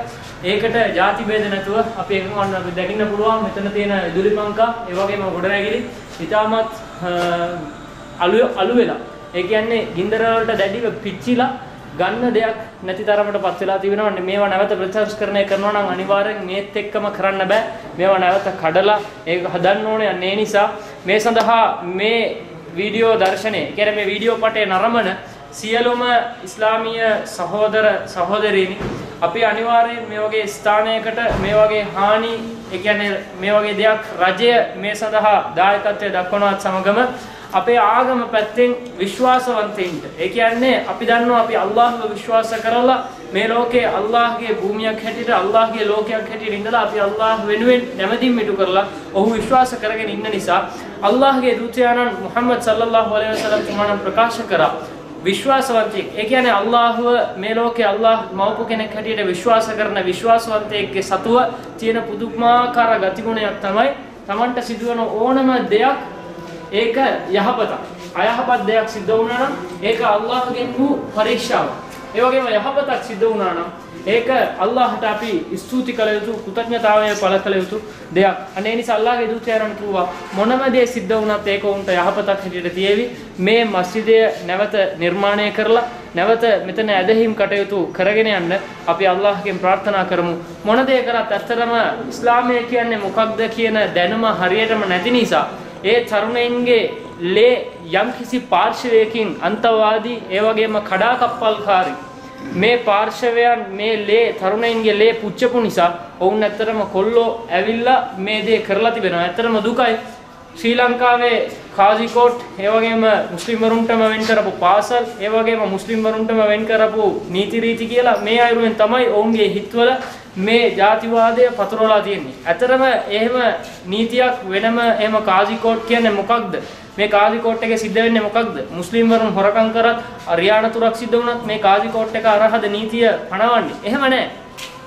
ඒකට ಜಾති ભેද නැතුව අපි එකම වන්න අපි දකින්න පුළුවන්. මෙතන තියෙන ඉදුලි පංකා ඒ වගේම ගොඩනැගිලි. ඉතාමත් අලු අලු වෙලා ඒ කියන්නේ ගින්දර වලට දැඩිව පිච්චිලා ගන්න දෙයක් නැති තරමට පත් වෙලා තිබෙනවා. මේවා නැවත ප්‍රතිසංස්කරණය කරනවා නම් අනිවාර්යෙන් මේත් එක්කම කරන්න බෑ. මේවා නැවත කඩලා ඒක හදන්න ඕනේ. අන්න ඒ නිසා මේ සඳහා මේ වීඩියෝ දර්ශනය කියන්නේ මේ වීඩියෝ පටේ නරඹන සියලුම ඉස්ලාමීය සහෝදර සහෝදරීනි අපි අනිවාර්යෙන් මේ වගේ ස්ථානයකට මේ වගේ හානි ඒ කියන්නේ මේ වගේ දෙයක් රජය මේ සඳහා දායකත්වය දක්වනවත් සමගම අපේ ආගම පැත්තෙන් විශ්වාසවන්තයින්ට. ඒ කියන්නේ අපි දන්නවා අපි අල්ලාහ්ව විශ්වාස කරලා මේ ලෝකේ අල්ලාහ්ගේ භූමියක් හැටියට අල්ලාහ්ගේ ලෝකයක් හැටියට ඉඳලා අපි අල්ලාහ් වෙනුවෙන් නැමදීම් ඉටු කරලා ඔහු විශ්වාස කරගෙන ඉන්න නිසා අල්ලාහ්ගේ දූතයාණන් මුහම්මද් සල්ලල්ලාහු අලයිහි වසල්ලම් තුමාණන් ප්‍රකාශ කරා. විශ්වාසවන්තයෙක්. ඒ කියන්නේ අල්ලාහ්ව මේ ලෝකේ අල්ලාහ් මවපු කෙනෙක් හැටියට විශ්වාස කරන විශ්වාසවන්තයෙක්ගේ සතුව තියෙන පුදුමාකාර ගතිගුණයක් තමයි Tamanට සිදුවන ඕනම දෙයක් ඒක යහපතක්. අයහපත් දෙයක් සිද්ධ වුණා නම් ඒක අල්ලාහ්ගෙන් වූ පරීක්ෂාවක්. ඒ වගේම යහපතක් සිද්ධ වුණා නම් ඒක අල්ලාහට අපි ස්තුති කළ යුතු කෘතඥතාවය පළ කළ යුතු දෙයක්. අනේ නිසා අල්ලාහගේ දූතයරන් කිව්වා මොනම දේ සිද්ධ වුණත් ඒක උන්ට යහපතක් හැටියට තියේවි. මේ මස්ජිදය නැවත නිර්මාණය කරලා නැවත මෙතන ඇදහිම් කටයුතු කරගෙන යන්න අපි අල්ලාහ්ගෙන් ප්‍රාර්ථනා කරමු. මොන දේ කරත් ඇත්තටම ඉස්ලාමය කියන්නේ මොකක්ද කියන දැනුම හරියටම නැති නිසා ඒ තරුණයින්ගේ ලේ යම්කිසි පාර්ශවයකින් අන්තවාදී ඒ වගේම කඩාකප්පල්කාරී මේ පාර්ශවයන් මේ ලේ තරුණයින්ගේ ලේ පුච්චපු නිසා ඔවුන් ඇත්තටම කොල්ලෝ ඇවිල්ලා මේ දේ කරලා තිබෙනවා. ඇත්තටම දුකයි. ශ්‍රී ලංකාවේ කාසිකෝට් ඒ වගේම මුස්ලිම් වරුන්ටම වෙන් කරපු පාසල් ඒ වගේම මුස්ලිම් වරුන්ටම වෙන් කරපු නීති රීති කියලා මේ අයුරුවෙන් තමයි ඔවුන්ගේ හිතවල මේ ජාතිවාදය පතුරවලා තියෙන්නේ. ඇතරම එහෙම නීතියක් වෙනම එහෙම කාසිකෝට් කියන්නේ මොකක්ද? මේ කාසිකෝට් එකේ සිද්ධ වෙන්නේ මොකක්ද? මුස්ලිම් වරුන් හොරකම් කරත් අරියාණ තුරක් සිද්ධ වුණත් මේ කාසිකෝට් එක අරහද නීතිය පනවන්නේ. එහෙම නැහැ.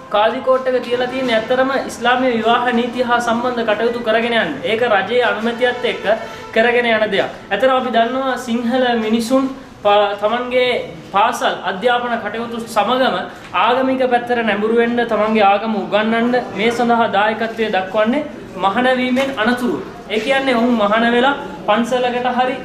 කාසිකෝට් එක කියලා තියෙන්නේ ඇත්තරම ඉස්ලාමීය විවාහ නීතිය හා සම්බන්ධ කටයුතු කරගෙන යන්න. ඒක රජයේ අනුමැතියත් එක්ක කරගෙන යන දෙයක්. ඇත්තටම අපි දන්නවා සිංහල මිනිසුන් පා- තමන්ගේ පාසල් අධ්‍යාපන කටයුතු සමගම ආගමික පැත්තට නැඹුරු වෙන්න තමන්ගේ ආගම උගන්වන්න මේ සඳහා දායකත්වය දක්වන්නේ මහාන වීමෙන් අනතුරු. ඒ කියන්නේ ඔවුන් මහාන වෙලා පන්සලකට හරි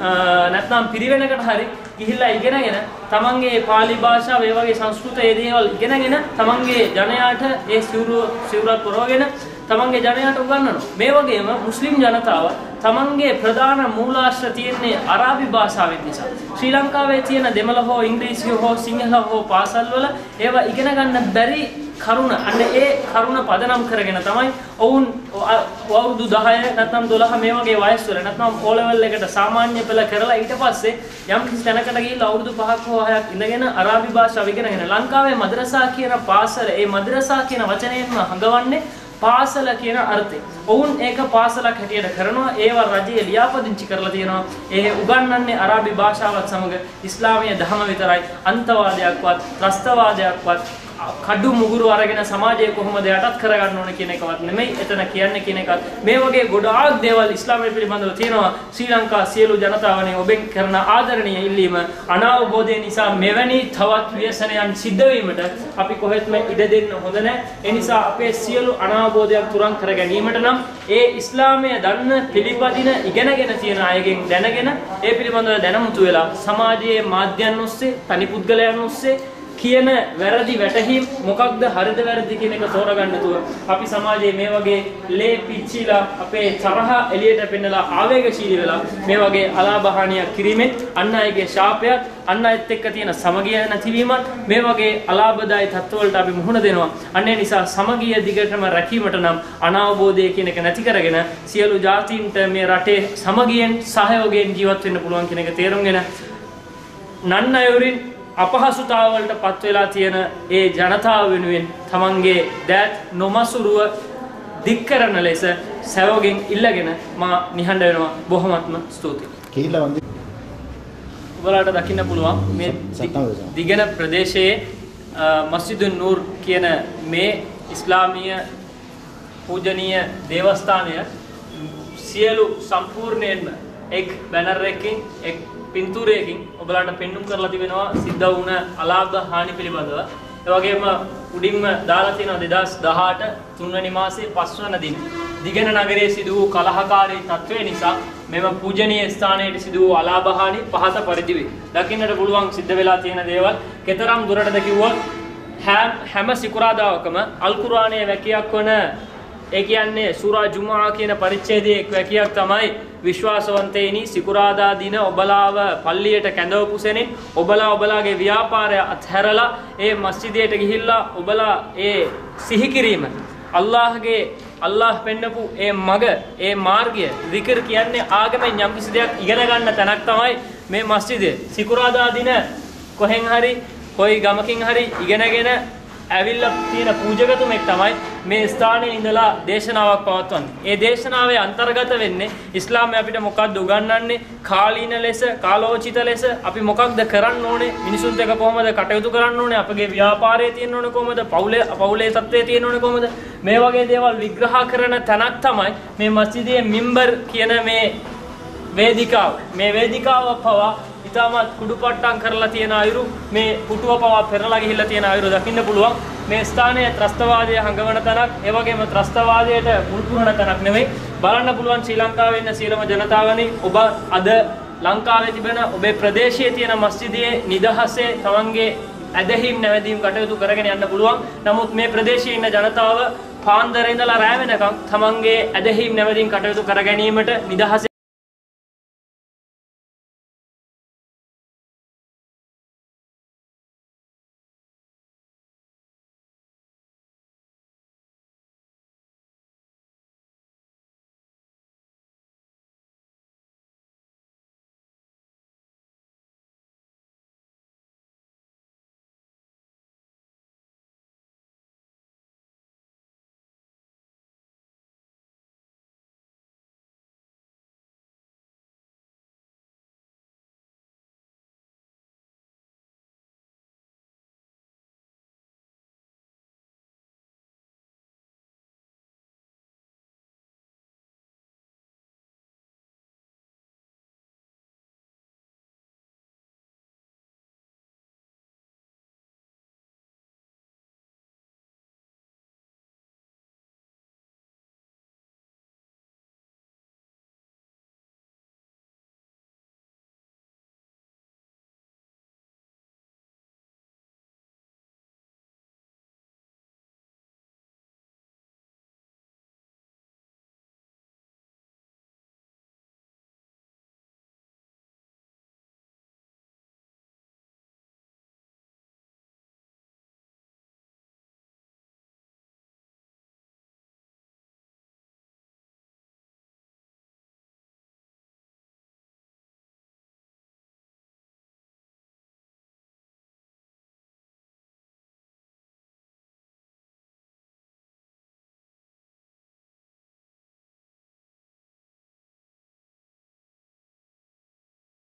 අ, නැත්නම් පිරිවෙනකට හරි ගිහිල්ලා ඉගෙනගෙන තමන්ගේ පාලි භාෂාව ඒ වගේ සංස්කෘත ඒ දේවල් ඉගෙනගෙන තමන්ගේ ජනයාට ඒ සිවුරු සිවුරක් පුරවගෙන තමන්ගේ ජනයාට උගන්වනවා. මේ වගේම මුස්ලිම් ජනතාව තමන්ගේ ප්‍රධාන මූලාශ්‍ර තියෙන්නේ අරාබි භාෂාවෙන් නිසා. ශ්‍රී ලංකාවේ තියෙන දෙමළ හෝ ඉංග්‍රීසි හෝ සිංහල හෝ පාසල්වල ඒවා ඉගෙන ගන්න බැරි කරුණ අන්න ඒ කරුණ පදනම් කරගෙන තමයි ඔවුන් අවුරුදු 10 නැත්නම් 12 මේ වගේ වයස් වල නැත්නම් O level එකට සාමාන්‍ය පෙළ කරලා ඊට පස්සේ යම් කිසි තැනකට ගිහිල්ලා අවුරුදු 5ක් හෝ 6ක් ඉඳගෙන අරාබි භාෂාව ඉගෙනගෙන ලංකාවේ මද්රසා කියන පාසල ඒ මද්රසා කියන වචනයෙන්ම හඟවන්නේ පාසල කියන අර්ථය. ඔවුන් ඒක පාසලක් හැටියට කරනවා ඒවා රජයේ ලියාපදිංචි කරලා තියෙනවා. ඒ උගන්වන්නේ අරාබි භාෂාවත් සමග ඉස්ලාමීය ධර්ම විතරයි. අන්තවාදයක්වත්, ත්‍රස්තවාදයක්වත් කඩු මුගුරු අරගෙන සමාජය කොහොමද යටත් කරගන්න ඕන කියන එකවත් නෙමෙයි. එතන කියන්නේ කියන එකත් මේ වගේ ගොඩාක් දේවල් ඉස්ලාමය පිළිබඳව තියෙනවා. ශ්‍රී ලංකා සියලු ජනතාවනේ ඔබෙන් කරන ආදරණීය ඉල්ලීම. අනාවබෝධය නිසා මෙවැනි තවත් ව්‍යසනයන් සිද්ධ වීමට අපි කොහෙත්ම ඉඩ දෙන්න හොඳ නැහැ. ඒ නිසා අපේ සියලු අනාවබෝධයක් තුරන් කර ගැනීමට නම් ඒ ඉස්ලාමය දන්න පිළිපදින ඉගෙනගෙන තියෙන අයගෙන් දැනගෙන ඒ පිළිබඳව දැනුමුතු වෙලා සමාජයේ මාධ්‍යයන් ඔස්සේ තනි පුද්ගලයන් ඔස්සේ කියන වැරදි වැටහීම් මොකක්ද හරිද වැරදි කියන එක තෝරගන්න තුව අපි සමාජයේ මේ වගේ ලේ පිච්චිලා අපේ තරහ එළියට පෙන්නලා ආවේගශීලී වෙලා මේ වගේ අලාභහානියක් කිරීමෙන් අන් අයගේ ශාපයක් අන් අයත් එක්ක තියෙන සමගිය නැතිවීමත් මේ වගේ අලාභදායි තත්ත්වවලට අපි මුහුණ දෙනවා. අන්න ඒ නිසා සමගිය දිගටම රැකීමට නම් අනාවබෝධය කියන එක නැති කරගෙන සියලු ජාතීන්ට මේ රටේ සමගියෙන් සහයෝගයෙන් ජීවත් වෙන්න පුළුවන් කියන එක තේරුම්ගෙන නන් අයුරින් අපහසුතාවලට පත් වෙලා තියෙන ඒ ජනතාව වෙනුවෙන් තමන්ගේ දෑත් නොමසුරුව දික් කරන ලෙස සැවගෙන් ඉල්ලගෙන මා නිහඬ වෙනවා බොහොමත්ම ස්තුතියි. කියලා වන්දි. ඔයාලට දකින්න පුළුවන් මේ දිගන ප්‍රදේශයේ මස්ජිදුන් නූර් කියන මේ ඉස්ලාමීය පූජනීය දේවස්ථානය සියලු සම්පූර්ණයෙන්ම එක් බැනර් එකකින් එක් පින්තූරයකින් ඔබලාට පෙන්눔 කරලා තිබෙනවා සිද්ධ වුණ අලාභ හානි පිළිබඳව. ඒ වගේම උඩින්ම දාලා තියෙනවා 2018 තුන්වැනි මාසයේ පස්වන දින. දිගන නගරයේ සිදු වූ කලහකාරී තත්ත්වය නිසා මෙම පූජනීය ස්ථානයේ සිදු වූ අලාභ හානි පහත පරිදි වේ. දකින්නට පුළුවන් සිද්ධ වෙලා තියෙන දේවල් කතරම් දුරටද කිව්වොත් හැම හැම සිකුරාදාවකම අල් කුර්ආනයේ වැකියක් වන ඒ කියන්නේ සූරා ජුමා කියන පරිච්ඡේදයේ එක් වැකියක් තමයි විශ්වාසවන්තයිනි සිකුරාදා දින ඔබලාව පල්ලියට කැඳවපු සෙනින් ඔබලා ඔබලාගේ ව්‍යාපාරය අත්හැරලා ඒ මස්ජිදයට ගිහිල්ලා ඔබලා ඒ සිහි කිරීම. අල්ලාහගේ අල්ලාහ් පෙන්නපු ඒ මග ඒ මාර්ගය විකර් කියන්නේ ආගමෙන් යම්කිසි දෙයක් ඉගෙන ගන්න තැනක් තමයි මේ මස්ජිදය සිකුරාදා දින කොහෙන් හරි කොයි ගමකින් හරි ඉගෙනගෙන ඇවිල්ලා තියෙන පූජකතුමෙක් තමයි මේ ස්ථානයේ ඉඳලා දේශනාවක් පවත්වන්නේ. ඒ දේශනාවේ අන්තර්ගත වෙන්නේ ඉස්ලාමය අපිට මොකක්ද උගන්වන්නේ? කාලීන ලෙස, කාලෝචිත ලෙස අපි මොකක්ද කරන්න ඕනේ? මිනිසුන්ට එක කොහොමද කටයුතු කරන්න ඕනේ? අපගේ ව්‍යාපාරයේ තියෙන්න ඕනේ කොහොමද? පවුලේ පවුලේ තත්ත්වයේ තියෙන්න ඕනේ කොහොමද? මේ වගේ දේවල් විග්‍රහ කරන තැනක් තමයි මේ මස්ජිදයේ මිම්බර් කියන මේ වේදිකාව. මේ වේදිකාව පවා ඉතාමත් කුඩුපට්ටම් කරලා තියෙන අයුරු. මේ පුටුව පවා පෙරලා ගිහිල්ලා තියෙන අයුරු දකින්න පුළුවන්. මේ ස්ථානය ත්‍රස්තවාදය හඟවන තැනක් ඒ වගේම ත්‍රස්තවාදයට මුල් පුරන තැනක් නෙවෙයි බලන්න පුළුවන් ශ්‍රී ලංකාවේ ඉන්න සියලුම ජනතාවනි ඔබ අද ලංකාවේ තිබෙන ඔබේ ප්‍රදේශයේ තියෙන මස්ජිදයේ නිදහසේ තමන්ගේ ඇදහිම් නැවැදීම් කටයුතු කරගෙන යන්න පුළුවන්. නමුත් මේ ප්‍රදේශයේ ඉන්න ජනතාව පාන්දර ඉඳලා රෑ වෙනකම් තමන්ගේ ඇදහිම් නැවැදීම් කටයුතු කර ගැනීමට නිදහසේ